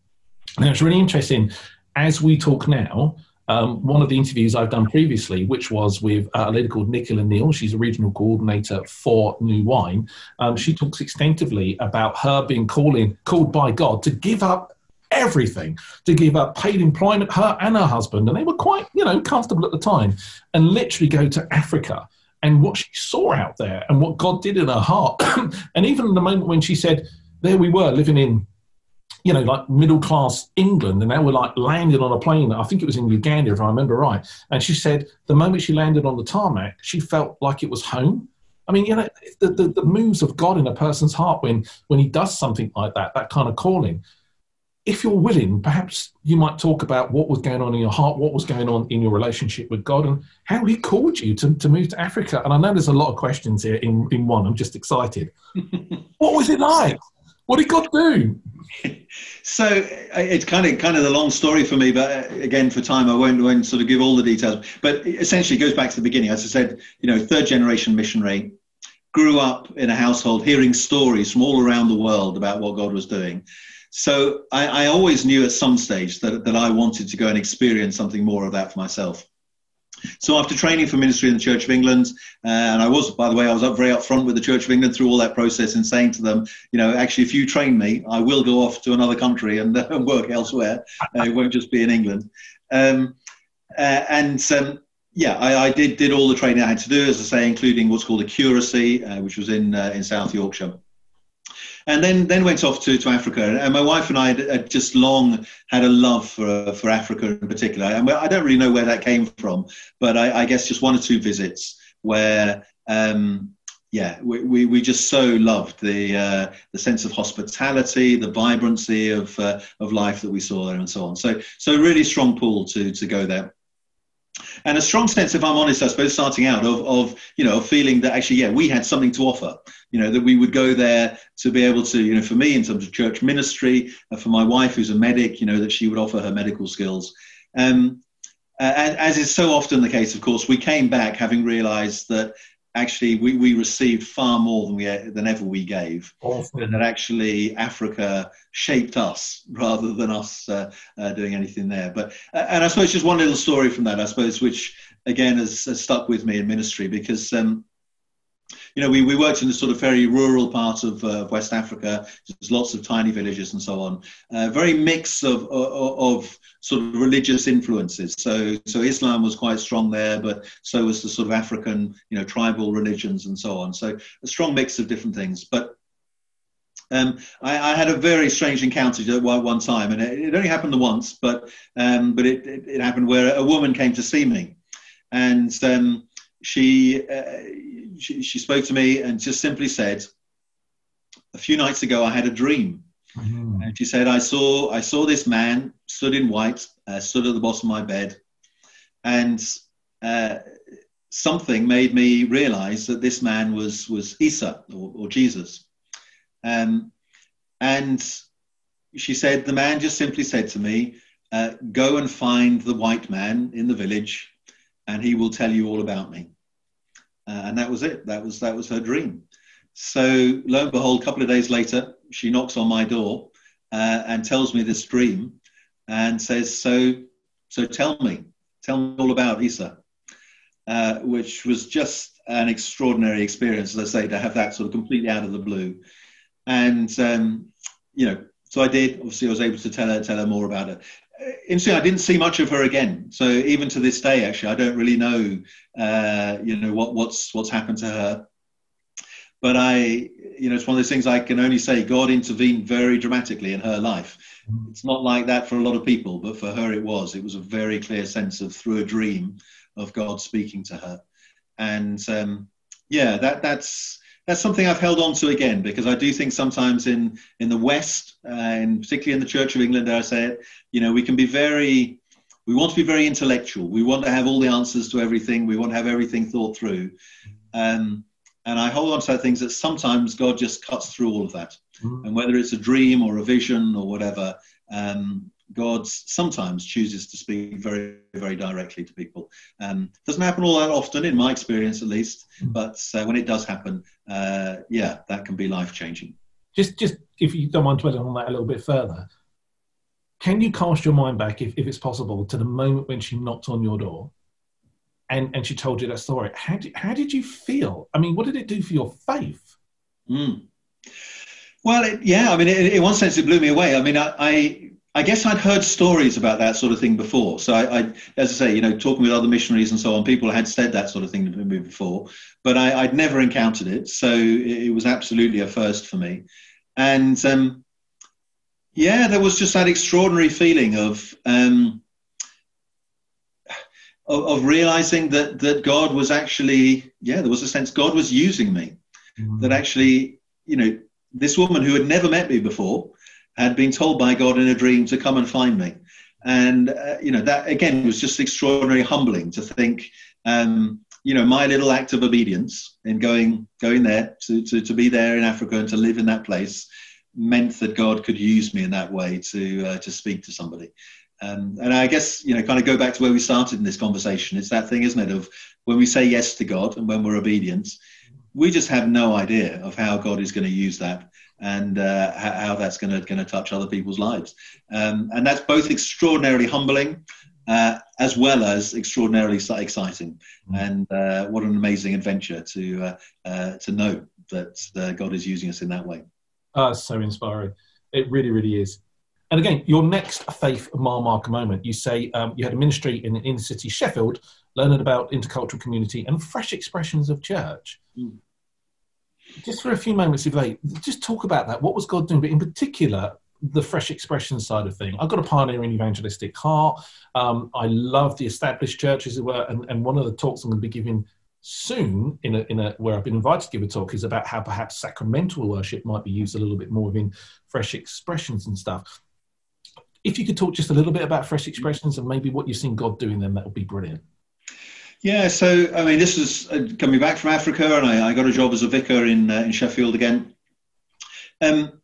Now it's really interesting. As we talk now, um, one of the interviews I've done previously, which was with uh, a lady called Nicola Neal. She's a regional coordinator for New Wine. Um, she talks extensively about her being calling, called by God to give up everything, to give up paid employment, her and her husband, and they were quite, you know, comfortable at the time, and literally go to Africa. And what she saw out there and what God did in her heart. and even the moment when she said, there we were living in you know, like middle class England, and they were like landed on a plane. I think it was in Uganda, if I remember right. And she said the moment she landed on the tarmac, she felt like it was home. I mean, you know, the, the, the moves of God in a person's heart when when he does something like that, that kind of calling. If you're willing, perhaps you might talk about what was going on in your heart, what was going on in your relationship with God, and how He called you to, to move to Africa. And I know there's a lot of questions here in, in one. I'm just excited. what was it like? What did God do? so it's kind of kind of the long story for me, but uh, again, for time, I won't, won't sort of give all the details. But essentially, goes back to the beginning. As I said, you know, third generation missionary, grew up in a household hearing stories from all around the world about what God was doing. So I, I always knew at some stage that, that I wanted to go and experience something more of that for myself. So after training for ministry in the Church of England, uh, and I was, by the way, I was up very upfront with the Church of England through all that process and saying to them, you know, actually, if you train me, I will go off to another country and uh, work elsewhere. Uh, it won't just be in England. Um, uh, and um, yeah, I, I, did did all the training I had to do, as I say, including what's called a curacy, uh, which was in uh, in South Yorkshire and then then went off to, to Africa. And my wife and I had, had just long had a love for for Africa in particular. And I don't really know where that came from, but I, I guess just one or two visits where. Um, yeah, we, we, we, just so loved the uh, the sense of hospitality, the vibrancy of uh, of life that we saw there, and so on. So so really strong pull to to go there and a strong sense, if I'm honest, I suppose, starting out of, of you know, feeling that actually, yeah, we had something to offer. You know, that we would go there to be able to, you know, for me in terms of church ministry, uh, for my wife who's a medic, you know, that she would offer her medical skills. Um, uh, as is so often the case, of course, we came back having realised that actually we, we received far more than we than ever we gave awesome. and that actually africa shaped us rather than us uh, uh, doing anything there but uh, and i suppose just one little story from that i suppose which again has, has stuck with me in ministry because um, you know, we, we worked in the sort of very rural part of uh, West Africa. There's lots of tiny villages and so on. Uh, very mix of, of, of sort of religious influences. So so Islam was quite strong there, but so was the sort of African, you know, tribal religions and so on. So a strong mix of different things. But um, I, I, had a very strange encounter at one time, and it, it only happened once, but um, but it, it, it, happened where a woman came to see me, and um, she, uh, she, she spoke to me and just simply said, "A few nights ago, I had a dream." Mm-hmm. And she said, "I saw I saw this man stood in white, uh, stood at the bottom of my bed, and uh, something made me realize that this man was was Isa or, or Jesus." Um, and she said, the man just simply said to me, uh, "Go and find the white man in the village and he will tell you all about me. Uh, and that was it. That was that was her dream. So lo and behold, a couple of days later, she knocks on my door uh, and tells me this dream, and says, "So, so tell me, tell me all about Isa," uh, which was just an extraordinary experience, as I say, to have that sort of completely out of the blue. And um, you know, so I did. Obviously, I was able to tell her tell her more about it interesting. I didn't see much of her again. So even to this day, actually, I don't really know, uh, you know, what, what's what's happened to her. But I, you know, it's one of those things I can only say God intervened very dramatically in her life. Mm-hmm. It's not like that for a lot of people, but for her it was. It was a very clear sense of through a dream of God speaking to her, and um, yeah, that that's that's something I've held on to again because I do think sometimes in in the West uh, and particularly in the Church of England, I say it, you know, we can be very, we want to be very intellectual. We want to have all the answers to everything. We want to have everything thought through. Um, and I hold on to things that sometimes God just cuts through all of that. Mm-hmm. And whether it's a dream or a vision or whatever, um, God sometimes chooses to speak very, very directly to people. Um, doesn't happen all that often, in my experience at least, mm. but uh, when it does happen, uh, yeah, that can be life changing. Just, just if you don't mind dwelling on that a little bit further, can you cast your mind back, if, if it's possible, to the moment when she knocked on your door and, and she told you that story? How did, how did you feel? I mean, what did it do for your faith? Mm. Well, it, yeah, I mean, it, in one sense, it blew me away. I mean, I, I I guess I'd heard stories about that sort of thing before. So I, I, as I say, you know, talking with other missionaries and so on, people had said that sort of thing to me before, but I, would never encountered it. So it, was absolutely a first for me. And um, yeah, there was just that extraordinary feeling of, um, of, of realizing that that God was actually, yeah, there was a sense God was using me. Mm-hmm. That actually, you know, this woman who had never met me before had been told by God in a dream to come and find me. And, uh, you know, that again was just extraordinarily humbling to think, um, you know, my little act of obedience in going, going there to, to, to be there in Africa and to live in that place meant that God could use me in that way to, uh, to speak to somebody. Um, and I guess, you know, kind of go back to where we started in this conversation. It's that thing, isn't it, of when we say yes to God and when we're obedient, we just have no idea of how God is going to use that and uh, how that's going to going to touch other people's lives. Um, and that's both extraordinarily humbling uh, as well as extraordinarily exciting. Mm. And uh, what an amazing adventure to uh, uh, to know that uh, God is using us in that way. Oh, so inspiring. It really, really is. And again, your next faith mile marker moment, you say um, you had a ministry in inner city Sheffield, learning about intercultural community and fresh expressions of church. Mm. Just for a few moments, if they just talk about that. What was God doing? But in particular, the fresh expression side of thing. I've got a pioneering evangelistic heart. Um, I love the established church, as it were. And, and one of the talks I'm going to be giving soon, in a, in a where I've been invited to give a talk, is about how perhaps sacramental worship might be used a little bit more in fresh expressions and stuff. If you could talk just a little bit about fresh expressions and maybe what you've seen God doing them, that would be brilliant. Yeah, so I mean, this is uh, coming back from Africa, and I, I, got a job as a vicar in uh, in Sheffield again. Um,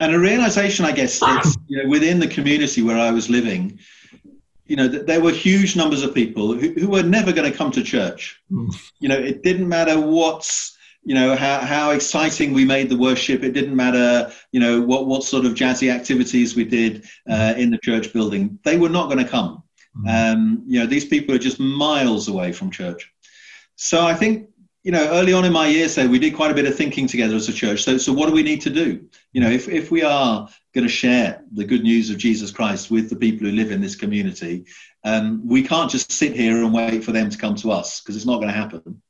and a realization, I guess, you know, within the community where I was living, you know, that there were huge numbers of people who, who were never going to come to church. Mm. You know, it didn't matter what's, you know, how, how exciting we made the worship. It didn't matter, you know, what, what sort of jazzy activities we did uh, in the church building. They were not going to come. Mm. Um, you know, these people are just miles away from church. So I think you know, early on in my years there, we did quite a bit of thinking together as a church. So, so what do we need to do? You know, if, if we are going to share the good news of Jesus Christ with the people who live in this community, um, we can't just sit here and wait for them to come to us because it's not going to happen.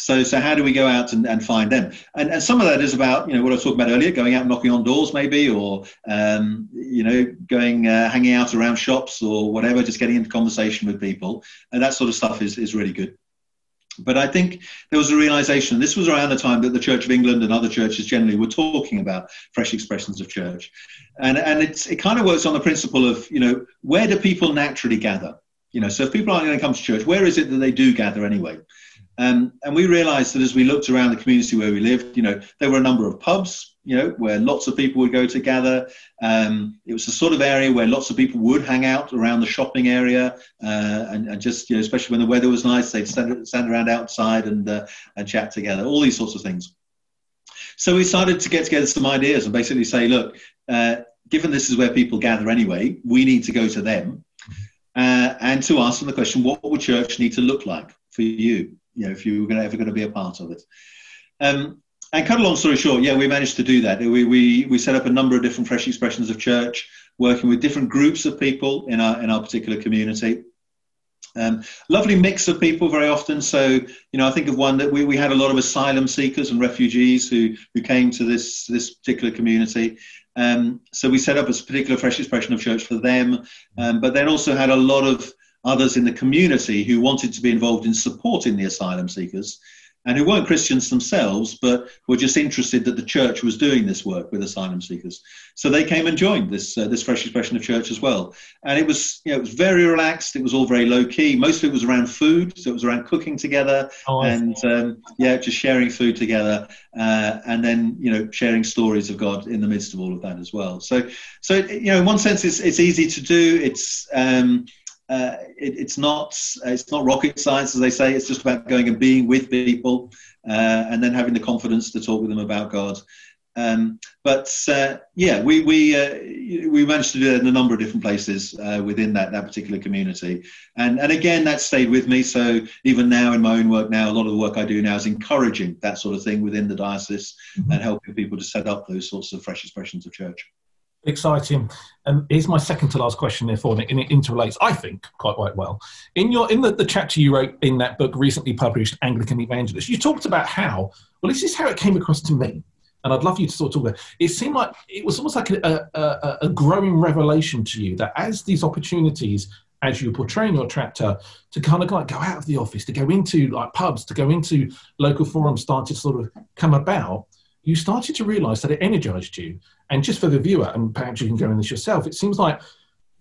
So, so how do we go out and, and find them? And, and some of that is about, you know, what I was talking about earlier, going out knocking on doors maybe, or, um, you know, going, uh, hanging out around shops or whatever, just getting into conversation with people. And that sort of stuff is, is really good. But I think there was a realization, this was around the time that the Church of England and other churches generally were talking about fresh expressions of church. And, and it's, it kind of works on the principle of, you know, where do people naturally gather? You know, so if people aren't going to come to church, where is it that they do gather anyway? Um, and we realized that as we looked around the community where we lived, you know, there were a number of pubs, you know, where lots of people would go to gather. Um, it was the sort of area where lots of people would hang out around the shopping area uh, and, and, just, you know, especially when the weather was nice, they'd stand, stand around outside and, uh, and chat together, all these sorts of things. So we started to get together some ideas and basically say, look, uh, given this is where people gather anyway, we need to go to them uh, and to ask them the question, what would church need to look like for you? You know, if you were ever going to be a part of it. Um, and cut a long story short, yeah, we managed to do that. We, we, we set up a number of different fresh expressions of church, working with different groups of people in our, in our particular community. Um, lovely mix of people very often. So, you know, I think of one that we, we had a lot of asylum seekers and refugees who, who came to this, this particular community. Um, so we set up a particular fresh expression of church for them, um, but then also had a lot of others in the community who wanted to be involved in supporting the asylum seekers and who weren't Christians themselves, but were just interested that the church was doing this work with asylum seekers. So they came and joined this uh, this fresh expression of church as well. And it was you know, it was very relaxed. It was all very low key. Most of it was around food, so it was around cooking together oh, and um, yeah, just sharing food together, uh, and then you know sharing stories of God in the midst of all of that as well. So so you know in one sense it's it's easy to do. It's um, uh, it, it's not it's not rocket science, as they say. It's just about going and being with people, uh, and then having the confidence to talk with them about God. Um, but uh, yeah, we we uh, we managed to do it in a number of different places uh, within that that particular community, and and again that stayed with me. So even now in my own work now, a lot of the work I do now is encouraging that sort of thing within the diocese mm-hmm. and helping people to set up those sorts of fresh expressions of church exciting. And here's my second to last question, therefore, and it interrelates, I think, quite quite well. In your in the, the chapter you wrote in that book recently published, Anglican Evangelist, you talked about how well this is how it came across to me. And I'd love you to sort of talk about it. seemed like it was almost like a, a, a growing revelation to you that as these opportunities as you're portraying your chapter to kind of like go out of the office, to go into like pubs, to go into local forums, started to sort of come about, you started to realize that it energized you. And just for the viewer, and perhaps you can go in this yourself, it seems like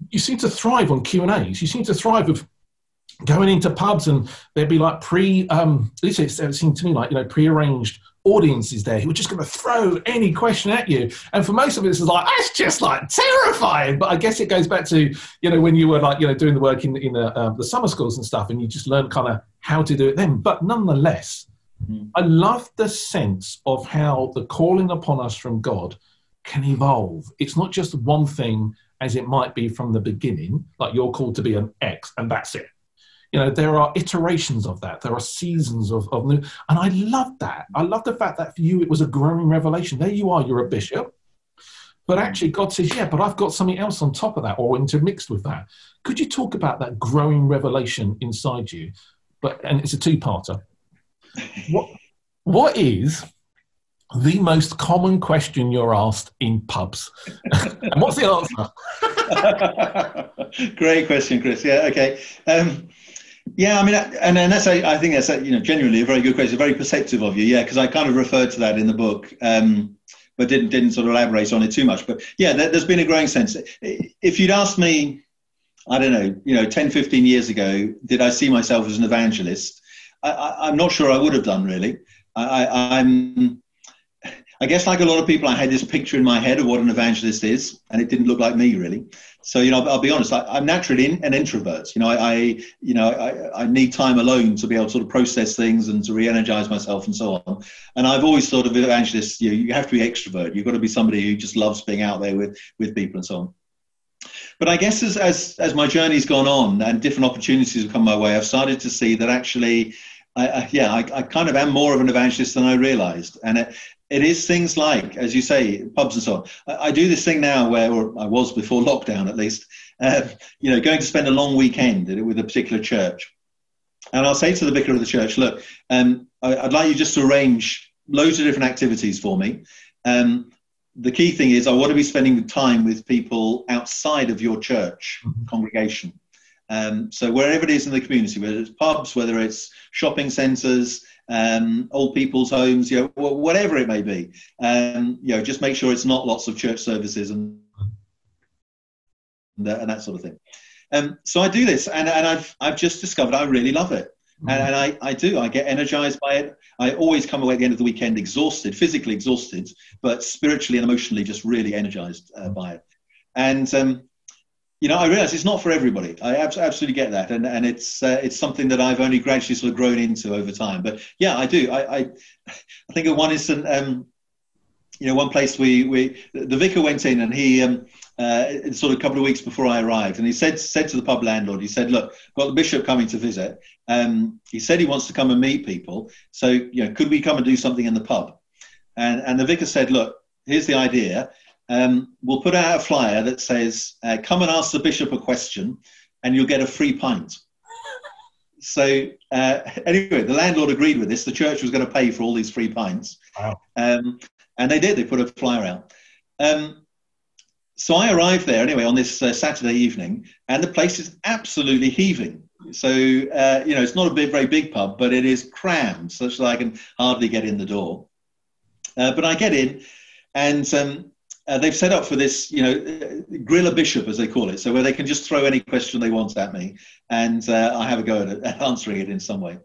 you seem to thrive on Q and A's. You seem to thrive with going into pubs and there'd be like pre, um, at least it seemed to me like, you know, pre-arranged audiences there who were just going to throw any question at you. And for most of us, it's like, that's just like terrifying. But I guess it goes back to, you know, when you were like, you know, doing the work in, in the, uh, the summer schools and stuff, and you just learn kind of how to do it then. But nonetheless, Mm. I love the sense of how the calling upon us from God can evolve. It's not just one thing as it might be from the beginning, like you're called to be an X and that's it. You know, there are iterations of that. There are seasons of, of new, and I love that. I love the fact that for you it was a growing revelation. There you are, you're a bishop, but actually God says, yeah, but I've got something else on top of that or intermixed with that. Could you talk about that growing revelation inside you? But and it's a two-parter. What what is the most common question you're asked in pubs? and what's the answer? Great question, Chris. Yeah, okay. Um, yeah, I mean, and, and that's, I think that's, you know, genuinely a very good question, very perceptive of you. Yeah, because I kind of referred to that in the book, um, but didn't, didn't sort of elaborate on it too much. But yeah, there, has been a growing sense. If you'd asked me, I don't know, you know, 10, 15 years ago, did I see myself as an evangelist? I, am not sure I would have done really. I, I'm, I guess like a lot of people, I had this picture in my head of what an evangelist is, and it didn't look like me really. So you know, I'll, I'll be honest. I, am naturally in, an introvert. You know, I, I you know I, I, need time alone to be able to sort of process things and to re-energize myself and so on. And I've always thought of evangelists. You know, you have to be extrovert. You've got to be somebody who just loves being out there with with people and so on. But I guess as as as my journey's gone on and different opportunities have come my way, I've started to see that actually. I, yeah, I, I, kind of am more of an evangelist than I realized. And it, it is things like, as you say, pubs and so on. I, I do this thing now where, or I was before lockdown at least, uh, you know, going to spend a long weekend with a particular church. And I'll say to the vicar of the church, look, um, I, would like you just to arrange loads of different activities for me. Um, the key thing is I want to be spending time with people outside of your church mm-hmm. congregation. Um, so wherever it is in the community, whether it's pubs, whether it's shopping centres, um, old people's homes, you know, whatever it may be. Um, you know, just make sure it's not lots of church services and and, that sort of thing. Um, so I do this, and, and I've I've just discovered I really love it, mm-hmm. and, and I, I do. I get energized by it. I always come away at the end of the weekend exhausted, physically exhausted, but spiritually and emotionally just really energized uh, by it. And um, you know, I realize it's not for everybody. I absolutely get that, and and it's uh, it's something that I've only gradually sort of grown into over time. But yeah, I do. I I, I think of one instant, um, you know, one place we we the vicar went in and he um, uh, sort of a couple of weeks before I arrived, and he said said to the pub landlord, he said, "Look, got the bishop coming to visit. Um, he said he wants to come and meet people. So you know, could we come and do something in the pub?" And and the vicar said, "Look, here's the idea." um, we'll put out a flyer that says, uh, "Come and ask the bishop a question, and you'll get a free pint." so uh, anyway, the landlord agreed with this. The church was going to pay for all these free pints, wow. um, and they did. They put a flyer out. Um, so I arrived there anyway on this uh, Saturday evening, and the place is absolutely heaving. So uh, you know, it's not a big, very big pub, but it is crammed, such that I can hardly get in the door. Uh, but I get in, and um, uh, they've set up for this, you know, grill a bishop, as they call it, so where they can just throw any question they want at me, and uh, I have a go at, at answering it in some way.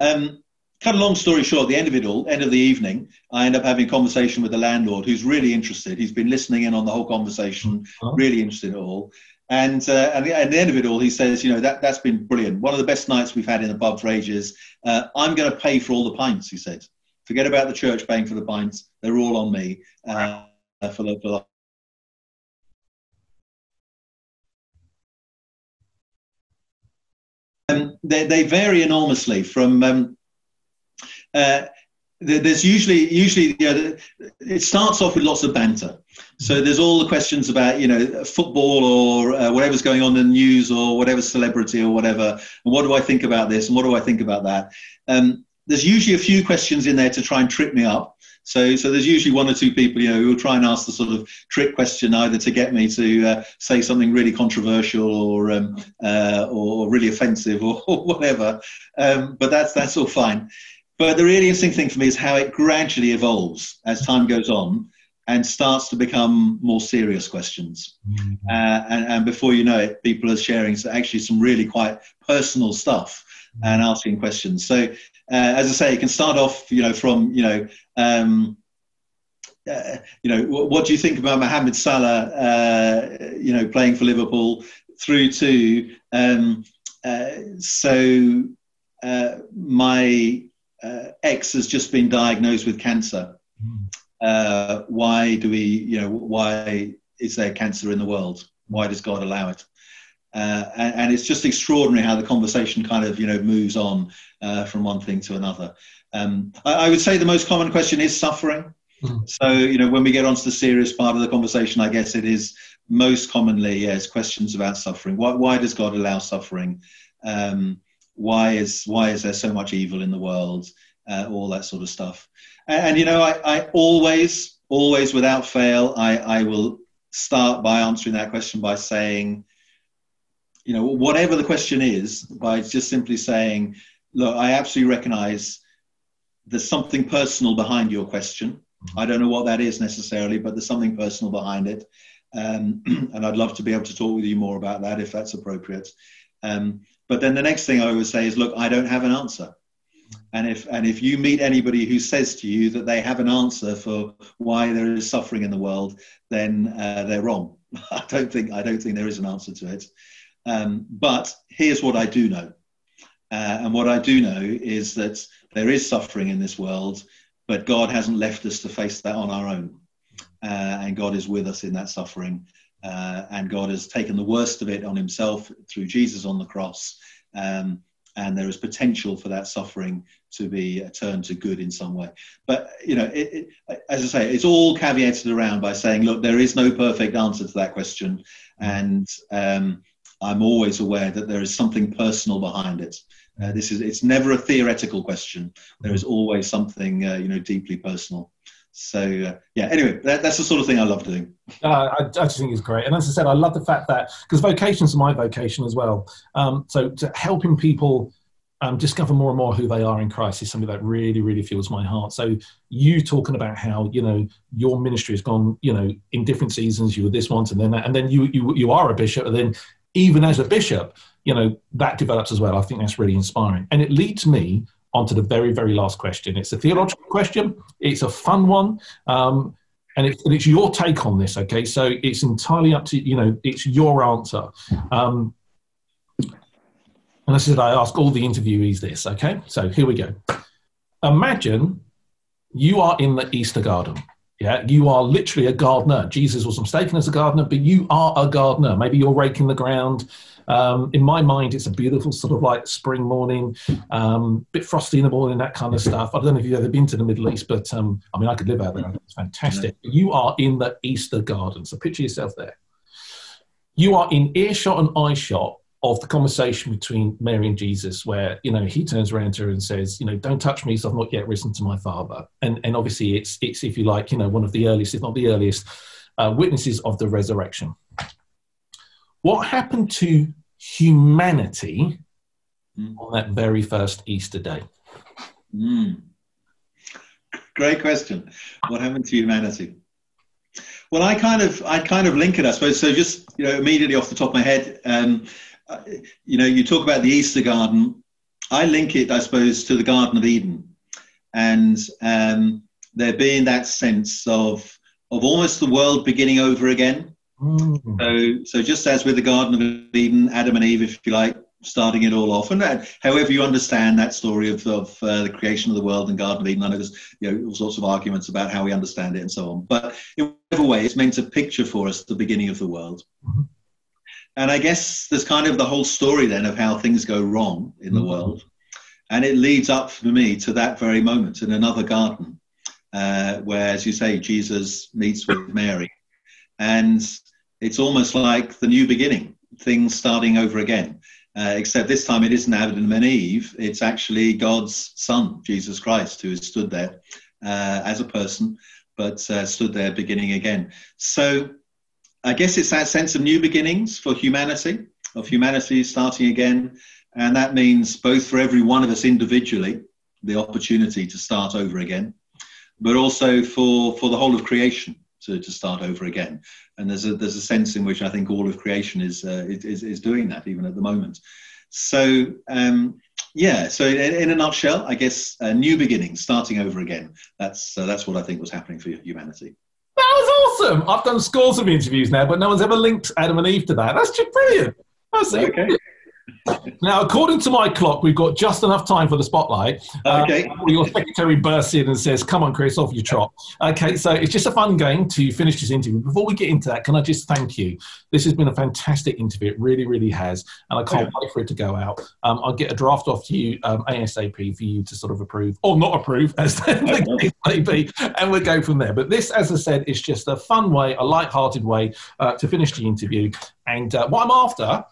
Um, cut a long story short, the end of it all, end of the evening, I end up having a conversation with the landlord who's really interested. He's been listening in on the whole conversation, uh-huh. really interested in all. And, uh, and at the end of it all, he says, you know, that, that's been brilliant. One of the best nights we've had in the pub for ages. Uh, I'm going to pay for all the pints, he said. Forget about the church paying for the pints. They're all on me. Uh, for the, for the um, they, they vary enormously from um, uh, there's usually usually you know, it starts off with lots of banter so there's all the questions about you know football or uh, whatever's going on in the news or whatever celebrity or whatever and what do i think about this and what do i think about that um, there's usually a few questions in there to try and trip me up so, so there's usually one or two people, you know, who will try and ask the sort of trick question either to get me to uh, say something really controversial or um, uh, or really offensive or, or whatever. Um, but that's that's all fine. But the really interesting thing for me is how it gradually evolves as time goes on and starts to become more serious questions. Mm-hmm. Uh, and, and, before you know it, people are sharing actually some really quite personal stuff and asking questions. So uh, as I say, it can start off, you know, from you know, um, uh, you know, what, what, do you think about Mohamed Salah, uh, you know, playing for Liverpool, through to um, uh, so uh, my uh, X has just been diagnosed with cancer. Mm. Uh, why do we, you know, why is there cancer in the world? Why does God allow it? Uh, and, and, it's just extraordinary how the conversation kind of, you know, moves on uh, from one thing to another. Um, I, I, would say the most common question is suffering. Mm. So, you know, when we get onto the serious part of the conversation, I guess it is most commonly, yes, questions about suffering. Why, why does God allow suffering? Um, why is why is there so much evil in the world? Uh, all that sort of stuff. And, and you know, I, I, always, always, without fail, I, I will start by answering that question by saying, you know, whatever the question is, by just simply saying, look, I absolutely recognise there's something personal behind your question. I don't know what that is necessarily, but there's something personal behind it. Um, and I'd love to be able to talk with you more about that if that's appropriate. Um, but then the next thing I always say is, look, I don't have an answer. And if and if you meet anybody who says to you that they have an answer for why there is suffering in the world, then uh, they're wrong. I don't think I don't think there is an answer to it. Um, but here's what I do know, uh, and what I do know is that there is suffering in this world, but God hasn't left us to face that on our own, uh, and God is with us in that suffering, uh, and God has taken the worst of it on Himself through Jesus on the cross. Um, and there is potential for that suffering to be uh, turned to good in some way. But you know, it, it, as I say, it's all caveated around by saying, look, there is no perfect answer to that question, and um, I'm always aware that there is something personal behind it. Uh, this is it's never a theoretical question. There is always something uh, you know deeply personal. So uh, yeah. Anyway, that, that's the sort of thing I love doing. Uh, I, I, just think it's great, and as I said, I love the fact that because vocations are my vocation as well. Um, so helping people um, discover more and more who they are in Christ is something that really, really fills my heart. So you talking about how you know your ministry has gone, you know, in different seasons. You were this once, and then that, and then you you you are a bishop, and then even as a bishop, you know that develops as well. I think that's really inspiring, and it leads me on to the very, very last question. It's a theological question. It's a fun one. Um, and, and, it's your take on this, okay? So it's entirely up to, you know, it's your answer. Um, and I said, I ask all the interviewees this, okay? So here we go. Imagine you are in the Easter garden. Yeah, you are literally a gardener. Jesus was mistaken as a gardener, but you are a gardener. Maybe you're raking the ground. Um, in my mind, it's a beautiful sort of like spring morning, um, bit frosty in the morning, that kind of stuff. I don't know if you've ever been to the Middle East, but um, I mean, I could live out there. It's fantastic. You are in the Easter garden, so picture yourself there. You are in earshot and eye shot of the conversation between Mary and Jesus, where you know he turns around to her and says, you know, don't touch me, so I've not yet risen to my Father. And and obviously, it's it's if you like, you know, one of the earliest, if not the earliest, uh, witnesses of the resurrection. What happened to humanity mm. on that very first Easter day? Mm. Great question. What happened to humanity? Well, I kind of, I kind of link it, I suppose. So just, you know, immediately off the top of my head, um, you know, you talk about the Easter garden. I link it, I suppose, to the Garden of Eden, and um, there being that sense of of almost the world beginning over again. Mm. So, so just as with the Garden of Eden, Adam and Eve, if you like, starting it all off, and that, however you understand that story of, of uh, the creation of the world and Garden of Eden, I know there's you know all sorts of arguments about how we understand it and so on. But in whatever way, it's meant to picture for us the beginning of the world. Mm-hmm. And I guess there's kind of the whole story then of how things go wrong in the mm-hmm. world, and it leads up for me to that very moment in another garden, uh, where, as you say, Jesus meets with Mary, and it's almost like the new beginning, things starting over again. Uh, except this time it isn't Adam and Eve, it's actually God's Son, Jesus Christ, who has stood there uh, as a person, but uh, stood there beginning again. So I guess it's that sense of new beginnings for humanity, of humanity starting again. And that means both for every one of us individually, the opportunity to start over again, but also for, for the whole of creation to, to start over again. And there's a, there's a sense in which I think all of creation is, uh, is, is doing that even at the moment. So, um, yeah, so in, in, a nutshell, I guess uh, new beginnings, starting over again. That's, uh, that's what I think was happening for humanity. Awesome. I've done scores of interviews now, but no one's ever linked Adam and Eve to that. That's just brilliant. That's okay. Now, according to my clock, we've got just enough time for the spotlight. Okay. Uh, your secretary bursts in and says, Come on, Chris, off your trot. Okay, so it's just a fun game to finish this interview. Before we get into that, can I just thank you? This has been a fantastic interview. It really, really has. And I can't wait for it to go out. Um, I'll get a draft off to you um, ASAP for you to sort of approve or not approve, as the case may be. And we'll go from there. But this, as I said, is just a fun way, a light-hearted way uh, to finish the interview. And uh, what I'm after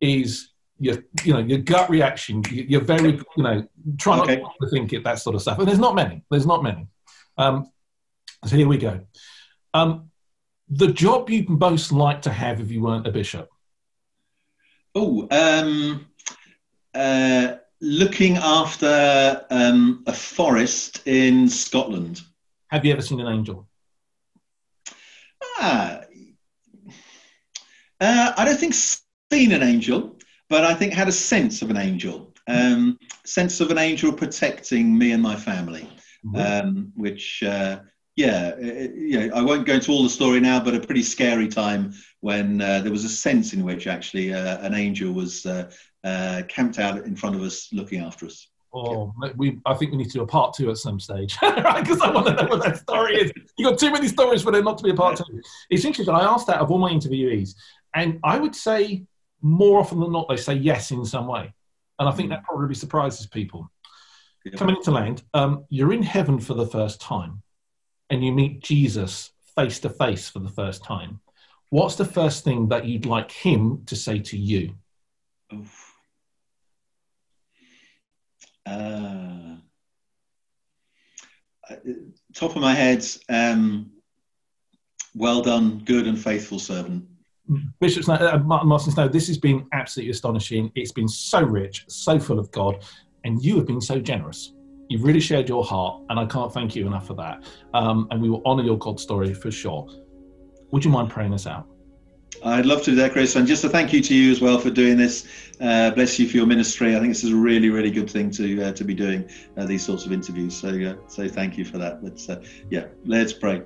is your you know your gut reaction. You're very you know trying okay. not to think it that sort of stuff. And there's not many. There's not many. Um, so here we go. Um, the job you'd most like to have if you weren't a bishop. Oh, um, uh, looking after um, a forest in Scotland. Have you ever seen an angel? Ah, uh, I don't think seen an angel but I think had a sense of an angel, um, sense of an angel protecting me and my family, mm-hmm. um, which, uh, yeah, it, you know, I won't go into all the story now, but a pretty scary time when uh, there was a sense in which actually uh, an angel was uh, uh, camped out in front of us, looking after us. Oh, we! I think we need to do a part two at some stage, right? Because I want to know what that story is. You got too many stories for there not to be a part two. It's interesting. I asked that of all my interviewees, and I would say more often than not, they say yes in some way. And I think mm. that probably surprises people. Yeah. Coming into land, um, you're in heaven for the first time and you meet Jesus face to face for the first time. What's the first thing that you'd like him to say to you? Uh, top of my head, um, well done, good and faithful servant. Bishop Snow, uh, Martyn Snow, this has been absolutely astonishing. It's been so rich, so full of God, and you have been so generous. You've really shared your heart, and I can't thank you enough for that. Um, and we will honour your God story for sure. Would you mind praying us out? I'd love to do that, Chris. And just a thank you to you as well for doing this. Uh, bless you for your ministry. I think this is a really, really good thing to uh, to be doing uh, these sorts of interviews. So, uh, so thank you for that. But uh, yeah, let's pray.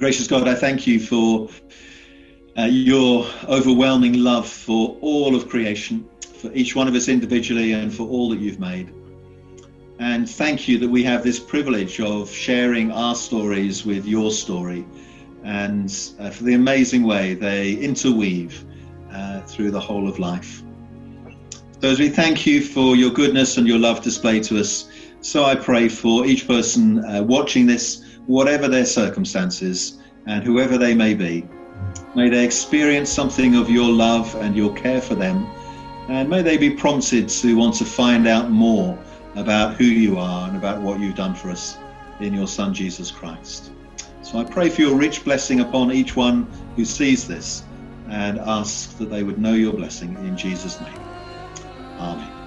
Gracious God, I thank you for uh, your overwhelming love for all of creation, for each one of us individually, and for all that you've made. And thank you that we have this privilege of sharing our stories with your story, and uh, for the amazing way they interweave uh, through the whole of life. So, as we thank you for your goodness and your love displayed to us, so I pray for each person uh, watching this whatever their circumstances and whoever they may be. May they experience something of your love and your care for them, and may they be prompted to want to find out more about who you are and about what you've done for us in your Son Jesus Christ. So I pray for your rich blessing upon each one who sees this and ask that they would know your blessing in Jesus' name. Amen.